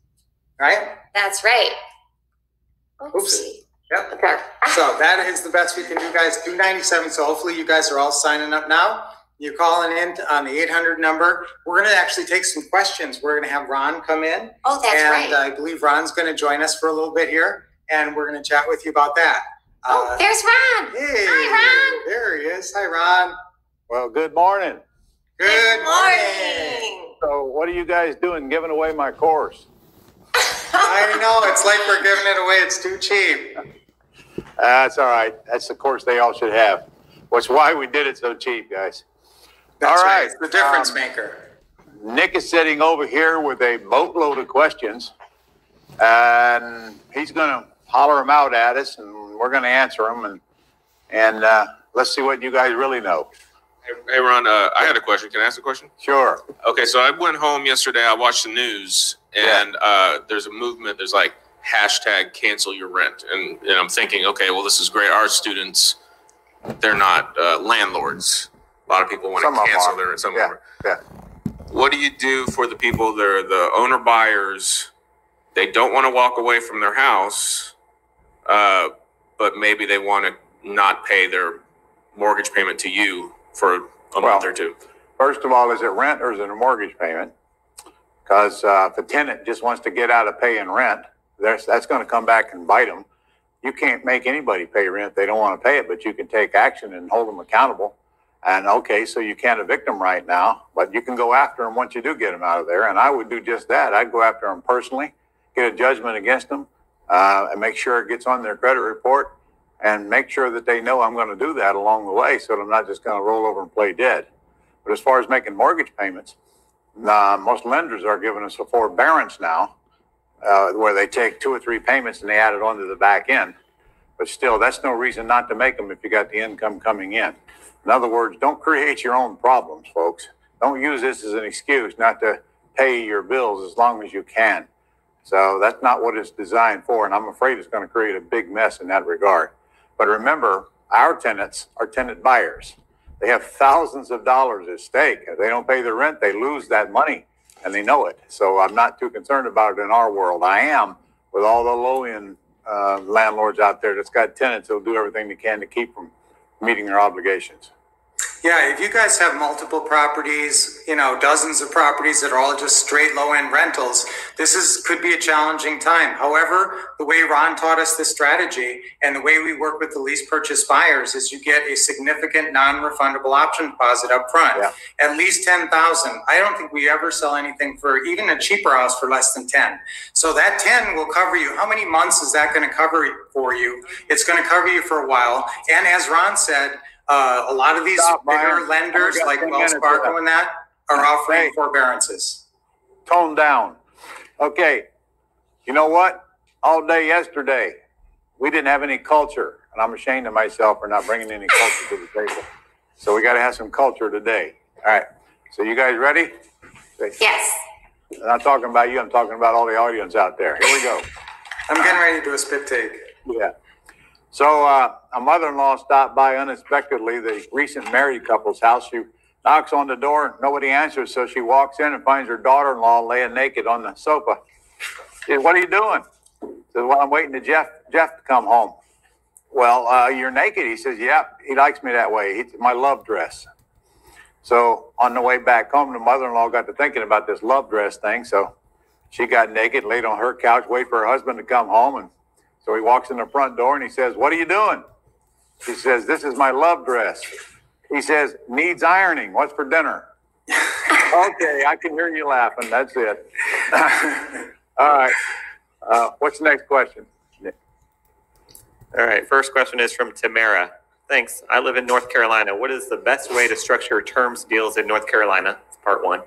Right? That's right. Oops. Oopsie. Yep. Okay. So that is the best we can do, guys. 297. So hopefully you guys are all signing up now. You're calling in on the 800 number. We're going to actually take some questions. We're going to have Ron come in. Oh, that's and right. I believe Ron's going to join us for a little bit here. And we're going to chat with you about that. Oh, Uh, there's Ron. hey, Hi, Ron. There he is. Hi, Ron. Well, good morning. Good, morning. So what are you guys doing giving away my course? I know. It's like we're giving it away. It's too cheap. That's all right. That's the course they all should have. Which why we did it so cheap, guys. That's All right. right. The difference Um, maker. Nick is sitting over here with a boatload of questions, and he's going to holler them out at us, and we're going to answer them, and and uh, let's see what you guys really know. Hey, hey, Ron, uh, I had a question. Can I ask a question? Sure. Okay, so I went home yesterday. I watched the news, and uh, there's a movement. There's like hashtag cancel your rent, and, and I'm thinking, okay, well, this is great. Our students, they're not uh, landlords. A lot of people want Some to cancel their some Yeah. Yeah. What do you do for the people that are the owner buyers? They don't want to walk away from their house, uh, but maybe they want to not pay their mortgage payment to you for a Well, month or two. First of all, is it rent or is it a mortgage payment? Because uh, if a tenant just wants to get out of paying rent, that's, that's going to come back and bite them. You can't make anybody pay rent. They don't want to pay it, but you can take action and hold them accountable. And okay, so you can't evict them right now, but you can go after them once you do get them out of there. And I would do just that. I'd go after them personally, get a judgment against them, uh, and make sure it gets on their credit report and make sure that they know I'm going to do that along the way so that I'm not just going to roll over and play dead. But as far as making mortgage payments, uh, most lenders are giving us a forbearance now, uh, where they take two or three payments and they add it onto the back end. But still, that's no reason not to make them if you got the income coming in. In other words, don't create your own problems, folks. Don't use this as an excuse not to pay your bills as long as you can. So that's not what it's designed for, and I'm afraid it's going to create a big mess in that regard. But remember, our tenants are tenant buyers. They have thousands of dollars at stake. If they don't pay their rent, they lose that money, and they know it. So I'm not too concerned about it in our world. I am with all the low-end uh, landlords out there that's got tenants who'll do everything they can to keep from meeting their obligations. Yeah, if you guys have multiple properties, you know, dozens of properties that are all just straight low end rentals, this is could be a challenging time. However, the way Ron taught us this strategy and the way we work with the lease purchase buyers is you get a significant non-refundable option deposit up front. Yeah. At least ten thousand. I don't think we ever sell anything for even a cheaper house for less than ten. So that ten will cover you. How many months is that going to cover for you? It's going to cover you for a while. And as Ron said, uh, a lot of these Stop, bigger Byron. lenders like 10 Wells Fargo and that are offering Hey. forbearances. tone down. Okay, you know what? All day yesterday, we didn't have any culture, and I'm ashamed of myself for not bringing any culture to the table. So we got to have some culture today. All right. So you guys ready? Yes. I'm not talking about you. I'm talking about all the audience out there. Here we go. I'm getting ready to do a spit take. Yeah. So uh, a mother-in-law stopped by unexpectedly the recent married couple's house. She knocks on the door. Nobody answers, so she walks in and finds her daughter-in-law laying naked on the sofa. She says, "What are you doing?" She says, "Well, I'm waiting to Jeff Jeff to come home." Well, uh, you're naked. He says, "Yeah, he likes me that way. It's my love dress." So on the way back home, the mother-in-law got to thinking about this love dress thing. So she got naked, laid on her couch, waited for her husband to come home, and so he walks in the front door and he says, What are you doing? She says, This is my love dress. He says, Needs ironing. What's for dinner? okay, I can hear you laughing. That's it. All right. Uh, what's the next question? All right, first question is from Tamara. Thanks. I live in North Carolina. What is the best way to structure terms deals in North Carolina? It's part one.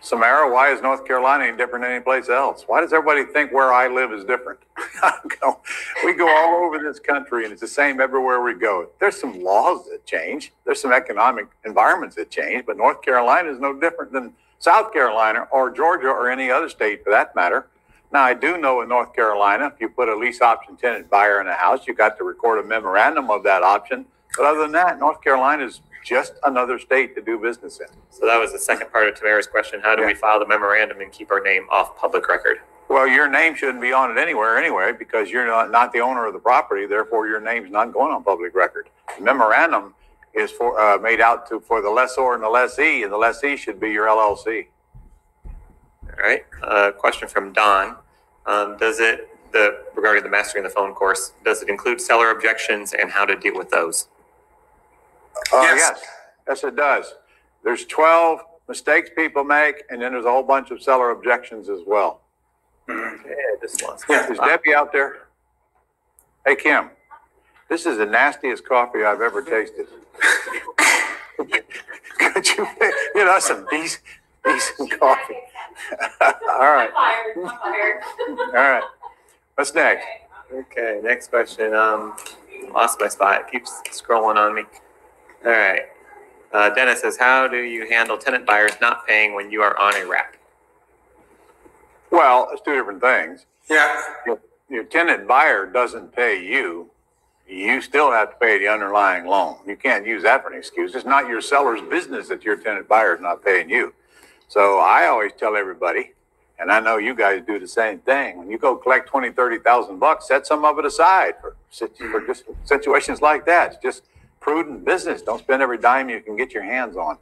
Samara, why is North Carolina any different than any place else? Why does everybody think where I live is different? we go all over this country and it's the same everywhere we go. There's some laws that change, there's some economic environments that change, but North Carolina is no different than South Carolina or Georgia or any other state for that matter. Now, I do know in North Carolina, if you put a lease option tenant buyer in a house, you've got to record a memorandum of that option. But other than that, North Carolina is just another state to do business in. So that was the second part of Tamara's question. How do we file the memorandum and keep our name off public record? Well, your name shouldn't be on it anywhere anyway, because you're not, not the owner of the property. Therefore, your name's not going on public record. The memorandum is for, uh, made out to, for the lessor and the lessee, and the lessee should be your LLC. All right. Uh, question from Don. Um, does it the regarding the mastering the phone course? Does it include seller objections and how to deal with those? Uh, Yes. yes, yes, it does. There's 12 mistakes people make, and then there's a whole bunch of seller objections as well. Okay, this one. Yeah. Is Debbie out there? Hey, Kim, this is the nastiest coffee I've ever tasted. Could you get us some decent, decent coffee? All right, all right. What's next? Okay, next question. Um, lost my spot. It keeps scrolling on me. All right. Uh, Dennis says, how do you handle tenant buyers not paying when you are on a wrap? Well, it's two different things. Yeah, If your tenant buyer doesn't pay you, you still have to pay the underlying loan. You can't use that for an excuse. It's not your seller's business that your tenant buyer is not paying you. So I always tell everybody, and I know you guys do the same thing. When you go collect twenty, thirty thousand bucks, set some of it aside for, for just situations like that. Just prudent business. Don't spend every dime you can get your hands on.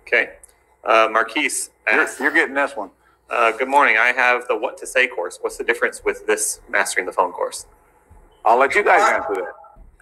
Okay. Uh, Marquise You're, you're getting this one. uh, good morning. I have the what to say course. What's the difference with this mastering the phone course? I'll let you guys answer that.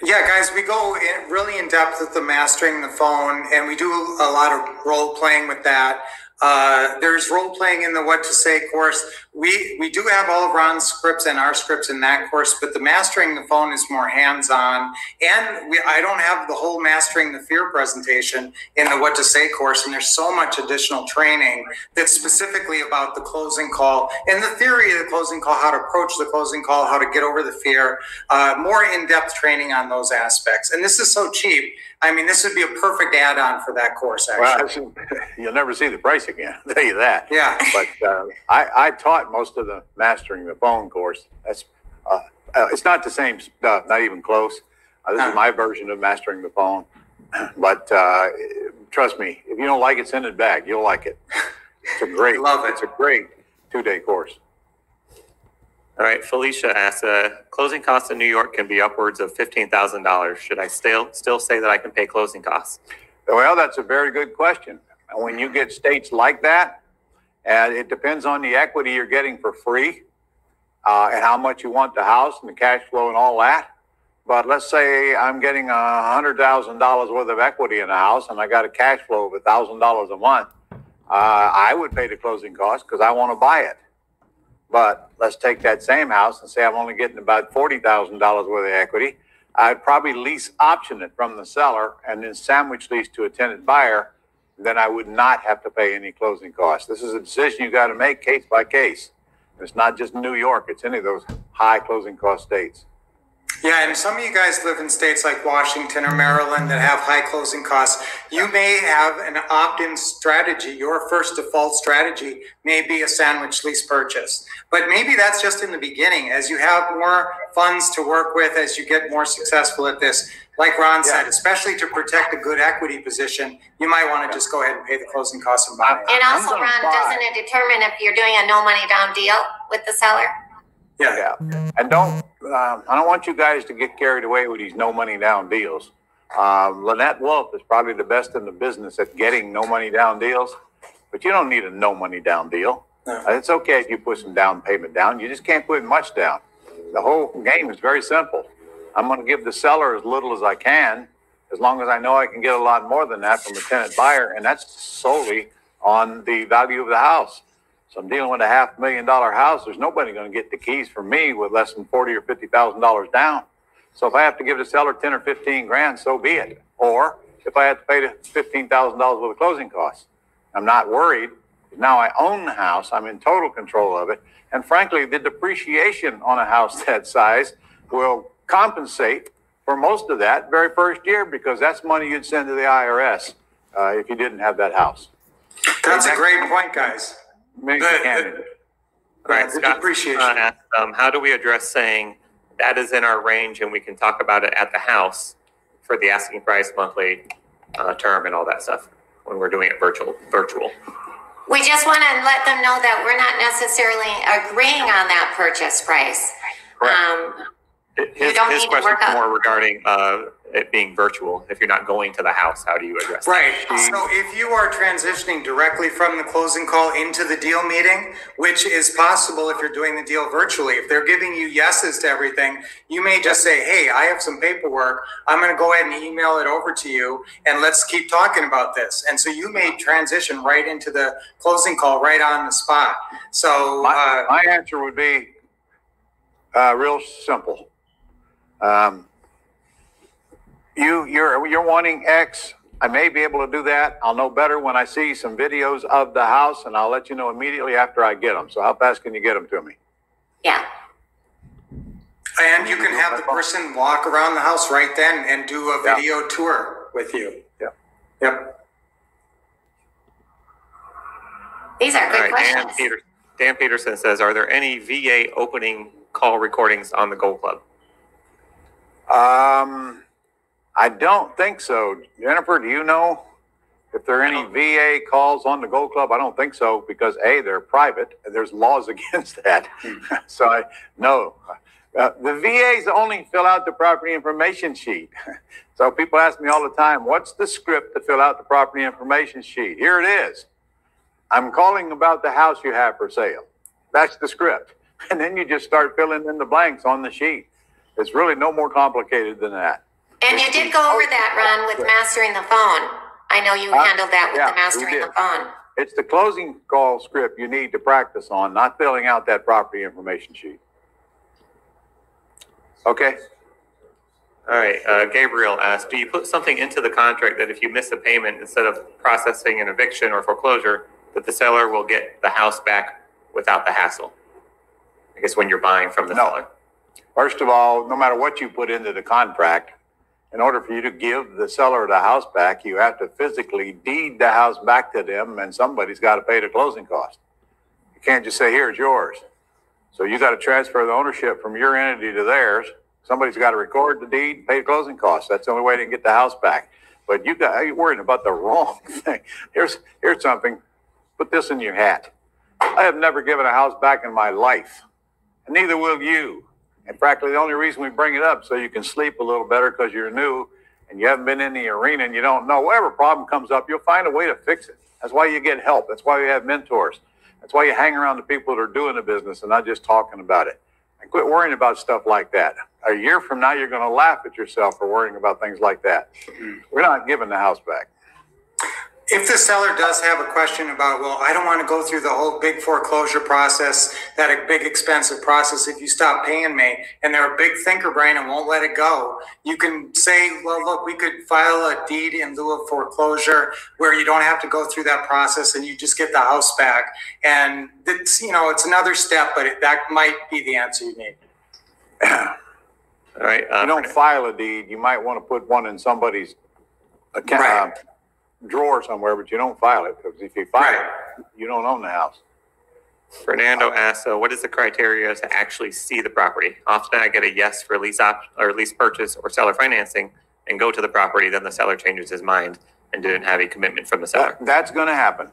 yeah, guys, we go in really in depth with the mastering the phone, and we do a lot of role playing with that. Uh, there's role playing in the what to say course. We we do have all of Ron's scripts and our scripts in that course, but the mastering the phone is more hands on. And we I don't have the whole mastering the fear presentation in the what to say course. And there's so much additional training that's specifically about the closing call and the theory of the closing call, how to approach the closing call, how to get over the fear, uh, more in depth training on those aspects. And this is so cheap. I mean, this would be a perfect add on for that course, actually. Well, you'll never see the price again. I'll tell you that. Yeah. But uh, I, I taught most of the mastering the phone course. That's uh, uh, it's not the same stuff, not even close. Uh, this is my version of mastering the phone. But uh, trust me, if you don't like it, send it back. You'll like it. It's a great, Love it. It's a great two day course. All right. Felicia asks, uh, closing costs in New York can be upwards of fifteen thousand dollars. Should I still still say that I can pay closing costs? Well, that's a very good question. When you get states like that, and it depends on the equity you're getting for free, uh, and how much you want the house and the cash flow and all that. But let's say I'm getting a hundred thousand dollars worth of equity in the house, and I got a cash flow of a thousand dollars a month. Uh, I would pay the closing costs because I want to buy it. But let's take that same house and say I'm only getting about forty thousand dollars worth of equity. I'd probably lease option it from the seller and then sandwich lease to a tenant buyer. Then I would not have to pay any closing costs. This is a decision you got to make case by case. It's not just New York; it's any of those high closing cost states. Yeah, and some of you guys live in states like Washington or Maryland that have high closing costs. You may have an opt-in strategy. Your first default strategy may be a sandwich lease purchase. But maybe that's just in the beginning. As you have more funds to work with, as you get more successful at this, like Ron said, especially to protect a good equity position, you might want to just go ahead and pay the closing costs and buy it. And also, Ron, buy. doesn't it determine if you're doing a no money down deal with the seller? Yeah. Yeah, and don't, um, I don't want you guys to get carried away with these no money down deals. Um, Lynette Wolff is probably the best in the business at getting no money down deals, but you don't need a no money down deal. No. It's okay if you put some down payment down, you just can't put much down. The whole game is very simple. I'm gonna give the seller as little as I can, as long as I know I can get a lot more than that from a tenant buyer, and that's solely on the value of the house. So I'm dealing with a half million dollar house. There's nobody going to get the keys from me with less than forty or fifty thousand dollars down. So if I have to give the seller ten or fifteen grand, so be it. Or if I have to pay the fifteen thousand dollars worth of closing costs, I'm not worried. Now I own the house. I'm in total control of it. And frankly, the depreciation on a house that size will compensate for most of that very first year because that's money you'd send to the IRS uh, if you didn't have that house. That's a great point, guys. Maybe Good, candidate. good. Right, the Scott, depreciation. uh, asked, um, how do we address saying that is in our range and we can talk about it at the house for the asking price, monthly, uh, term and all that stuff when we're doing it virtual, virtual? We just want to let them know that we're not necessarily agreeing on that purchase price. Um, His, don't his need to work out- more regarding, uh, it being virtual. If you're not going to the house, how do you address that? Right. So if you are transitioning directly from the closing call into the deal meeting, which is possible if you're doing the deal virtually, if they're giving you yeses to everything, you may just say, hey, I have some paperwork. I'm going to go ahead and email it over to you and let's keep talking about this. And so you may transition right into the closing call right on the spot. So, My, uh, my answer would be uh, real simple. Um, you you're you're wanting X. I may be able to do that. I'll know better when I see some videos of the house, and I'll let you know immediately after I get them. So how fast can you get them to me? yeah. and you can have the person walk around the house right then and do a Yeah. video tour with you. Yep. Yep. These are good right, Dan questions. Peter, Dan Peterson says, are there any VA opening call recordings on the Gold Club? Um, I don't think so. Jennifer, do you know if there are any VA calls on the Gold Club? I don't think so because A, they're private and there's laws against that. so I, no. Uh, the VAs only fill out the property information sheet. so people ask me all the time, what's the script to fill out the property information sheet? Here it is. I'm calling about the house you have for sale. That's the script. And then you just start filling in the blanks on the sheet. It's really no more complicated than that. And you did go over that, Ron, with mastering the phone. I know you handled that with yeah, the we mastering the did. phone. It's the closing call script you need to practice on, not filling out that property information sheet. Okay? All right, uh, Gabriel asked, do you put something into the contract that if you miss a payment, instead of processing an eviction or foreclosure, that the seller will get the house back without the hassle? I guess when you're buying from the No. seller. First of all, no matter what you put into the contract, in order for you to give the seller the house back, you have to physically deed the house back to them and somebody's got to pay the closing cost. You can't just say, here, it's yours. So you got to transfer the ownership from your entity to theirs. Somebody's got to record the deed, pay the closing costs. That's the only way to get the house back. But you got, you're worrying about the wrong thing. Here's, here's something. Put this in your hat. I have never given a house back in my life. And neither will you. And frankly, the only reason we bring it up so you can sleep a little better because you're new and you haven't been in the arena and you don't know, whatever problem comes up, you'll find a way to fix it. That's why you get help. That's why you have mentors. That's why you hang around the people that are doing the business and not just talking about it. And quit worrying about stuff like that. A year from now, you're going to laugh at yourself for worrying about things like that. We're not giving the house back. If the seller does have a question about, well, I don't want to go through the whole big foreclosure process, that a big expensive process, if you stop paying me and they're a big thinker brain and won't let it go, you can say, well, look, we could file a deed in lieu of foreclosure where you don't have to go through that process and you just get the house back. And it's, you know, it's another step, but it, that might be the answer you need. All right. Uh, you don't file a deed, you might want to put one in somebody's account, Right. Drawer somewhere, but you don't file it because if you file it, you don't own the house. Fernando asks, uh, what is the criteria to actually see the property? Often I get a yes for lease op, or lease purchase or seller financing and go to the property, then the seller changes his mind and didn't have a commitment from the seller. That, that's going to happen.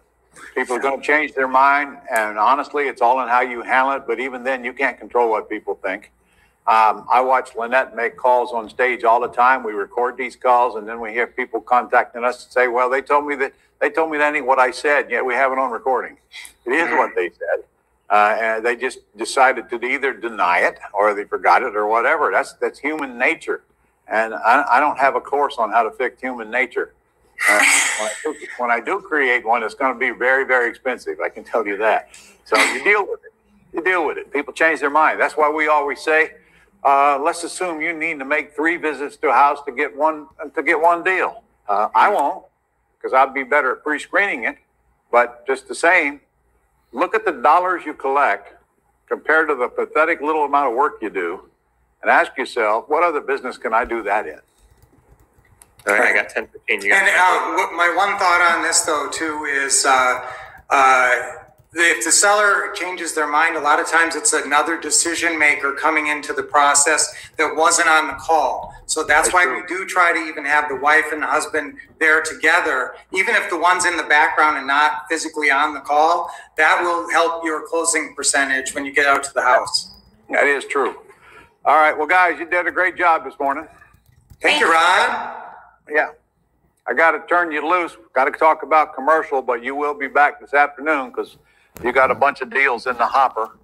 People are going to change their mind, and honestly, it's all in how you handle it. But even then, you can't control what people think. Um, I watch Lynette make calls on stage all the time. We record these calls, and then we hear people contacting us and say, "Well, they told me that they told me that ain't what I said. Yet we have it on recording. It is what they said." Uh, and they just decided to either deny it or they forgot it or whatever. That's that's human nature, and I, I don't have a course on how to fix human nature. Uh, when, I do, when I do create one, it's going to be very, very expensive. I can tell you that. So you deal with it. You deal with it. People change their mind. That's why we always say, uh, let's assume you need to make three visits to a house to get one to get one deal. Uh, I won't, because I'd be better at pre-screening it. But just the same, look at the dollars you collect compared to the pathetic little amount of work you do, and ask yourself, what other business can I do that in? All right, I got 10, 15. You And uh, my one thought on this though too is, uh, uh, if the seller changes their mind, a lot of times it's another decision maker coming into the process that wasn't on the call. So that's That's why true. we do try to even have the wife and the husband there together, even if the one's in the background and not physically on the call. That will help your closing percentage when you get out to the house. That is true. All right, well, guys, you did a great job this morning. Thank you, Ron. Yeah. I got to turn you loose. Got to talk about commercial, but you will be back this afternoon because you got a bunch of deals in the hopper.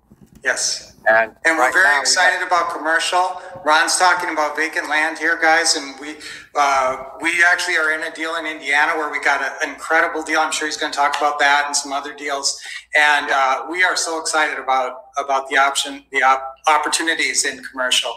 Yes. And, And we're right very we excited about commercial. Ron's talking about vacant land here, guys, and we, uh, we actually are in a deal in Indiana where we got an incredible deal. I'm sure he's gonna talk about that and some other deals. And, uh, we are so excited about, about the option, the op- opportunities in commercial.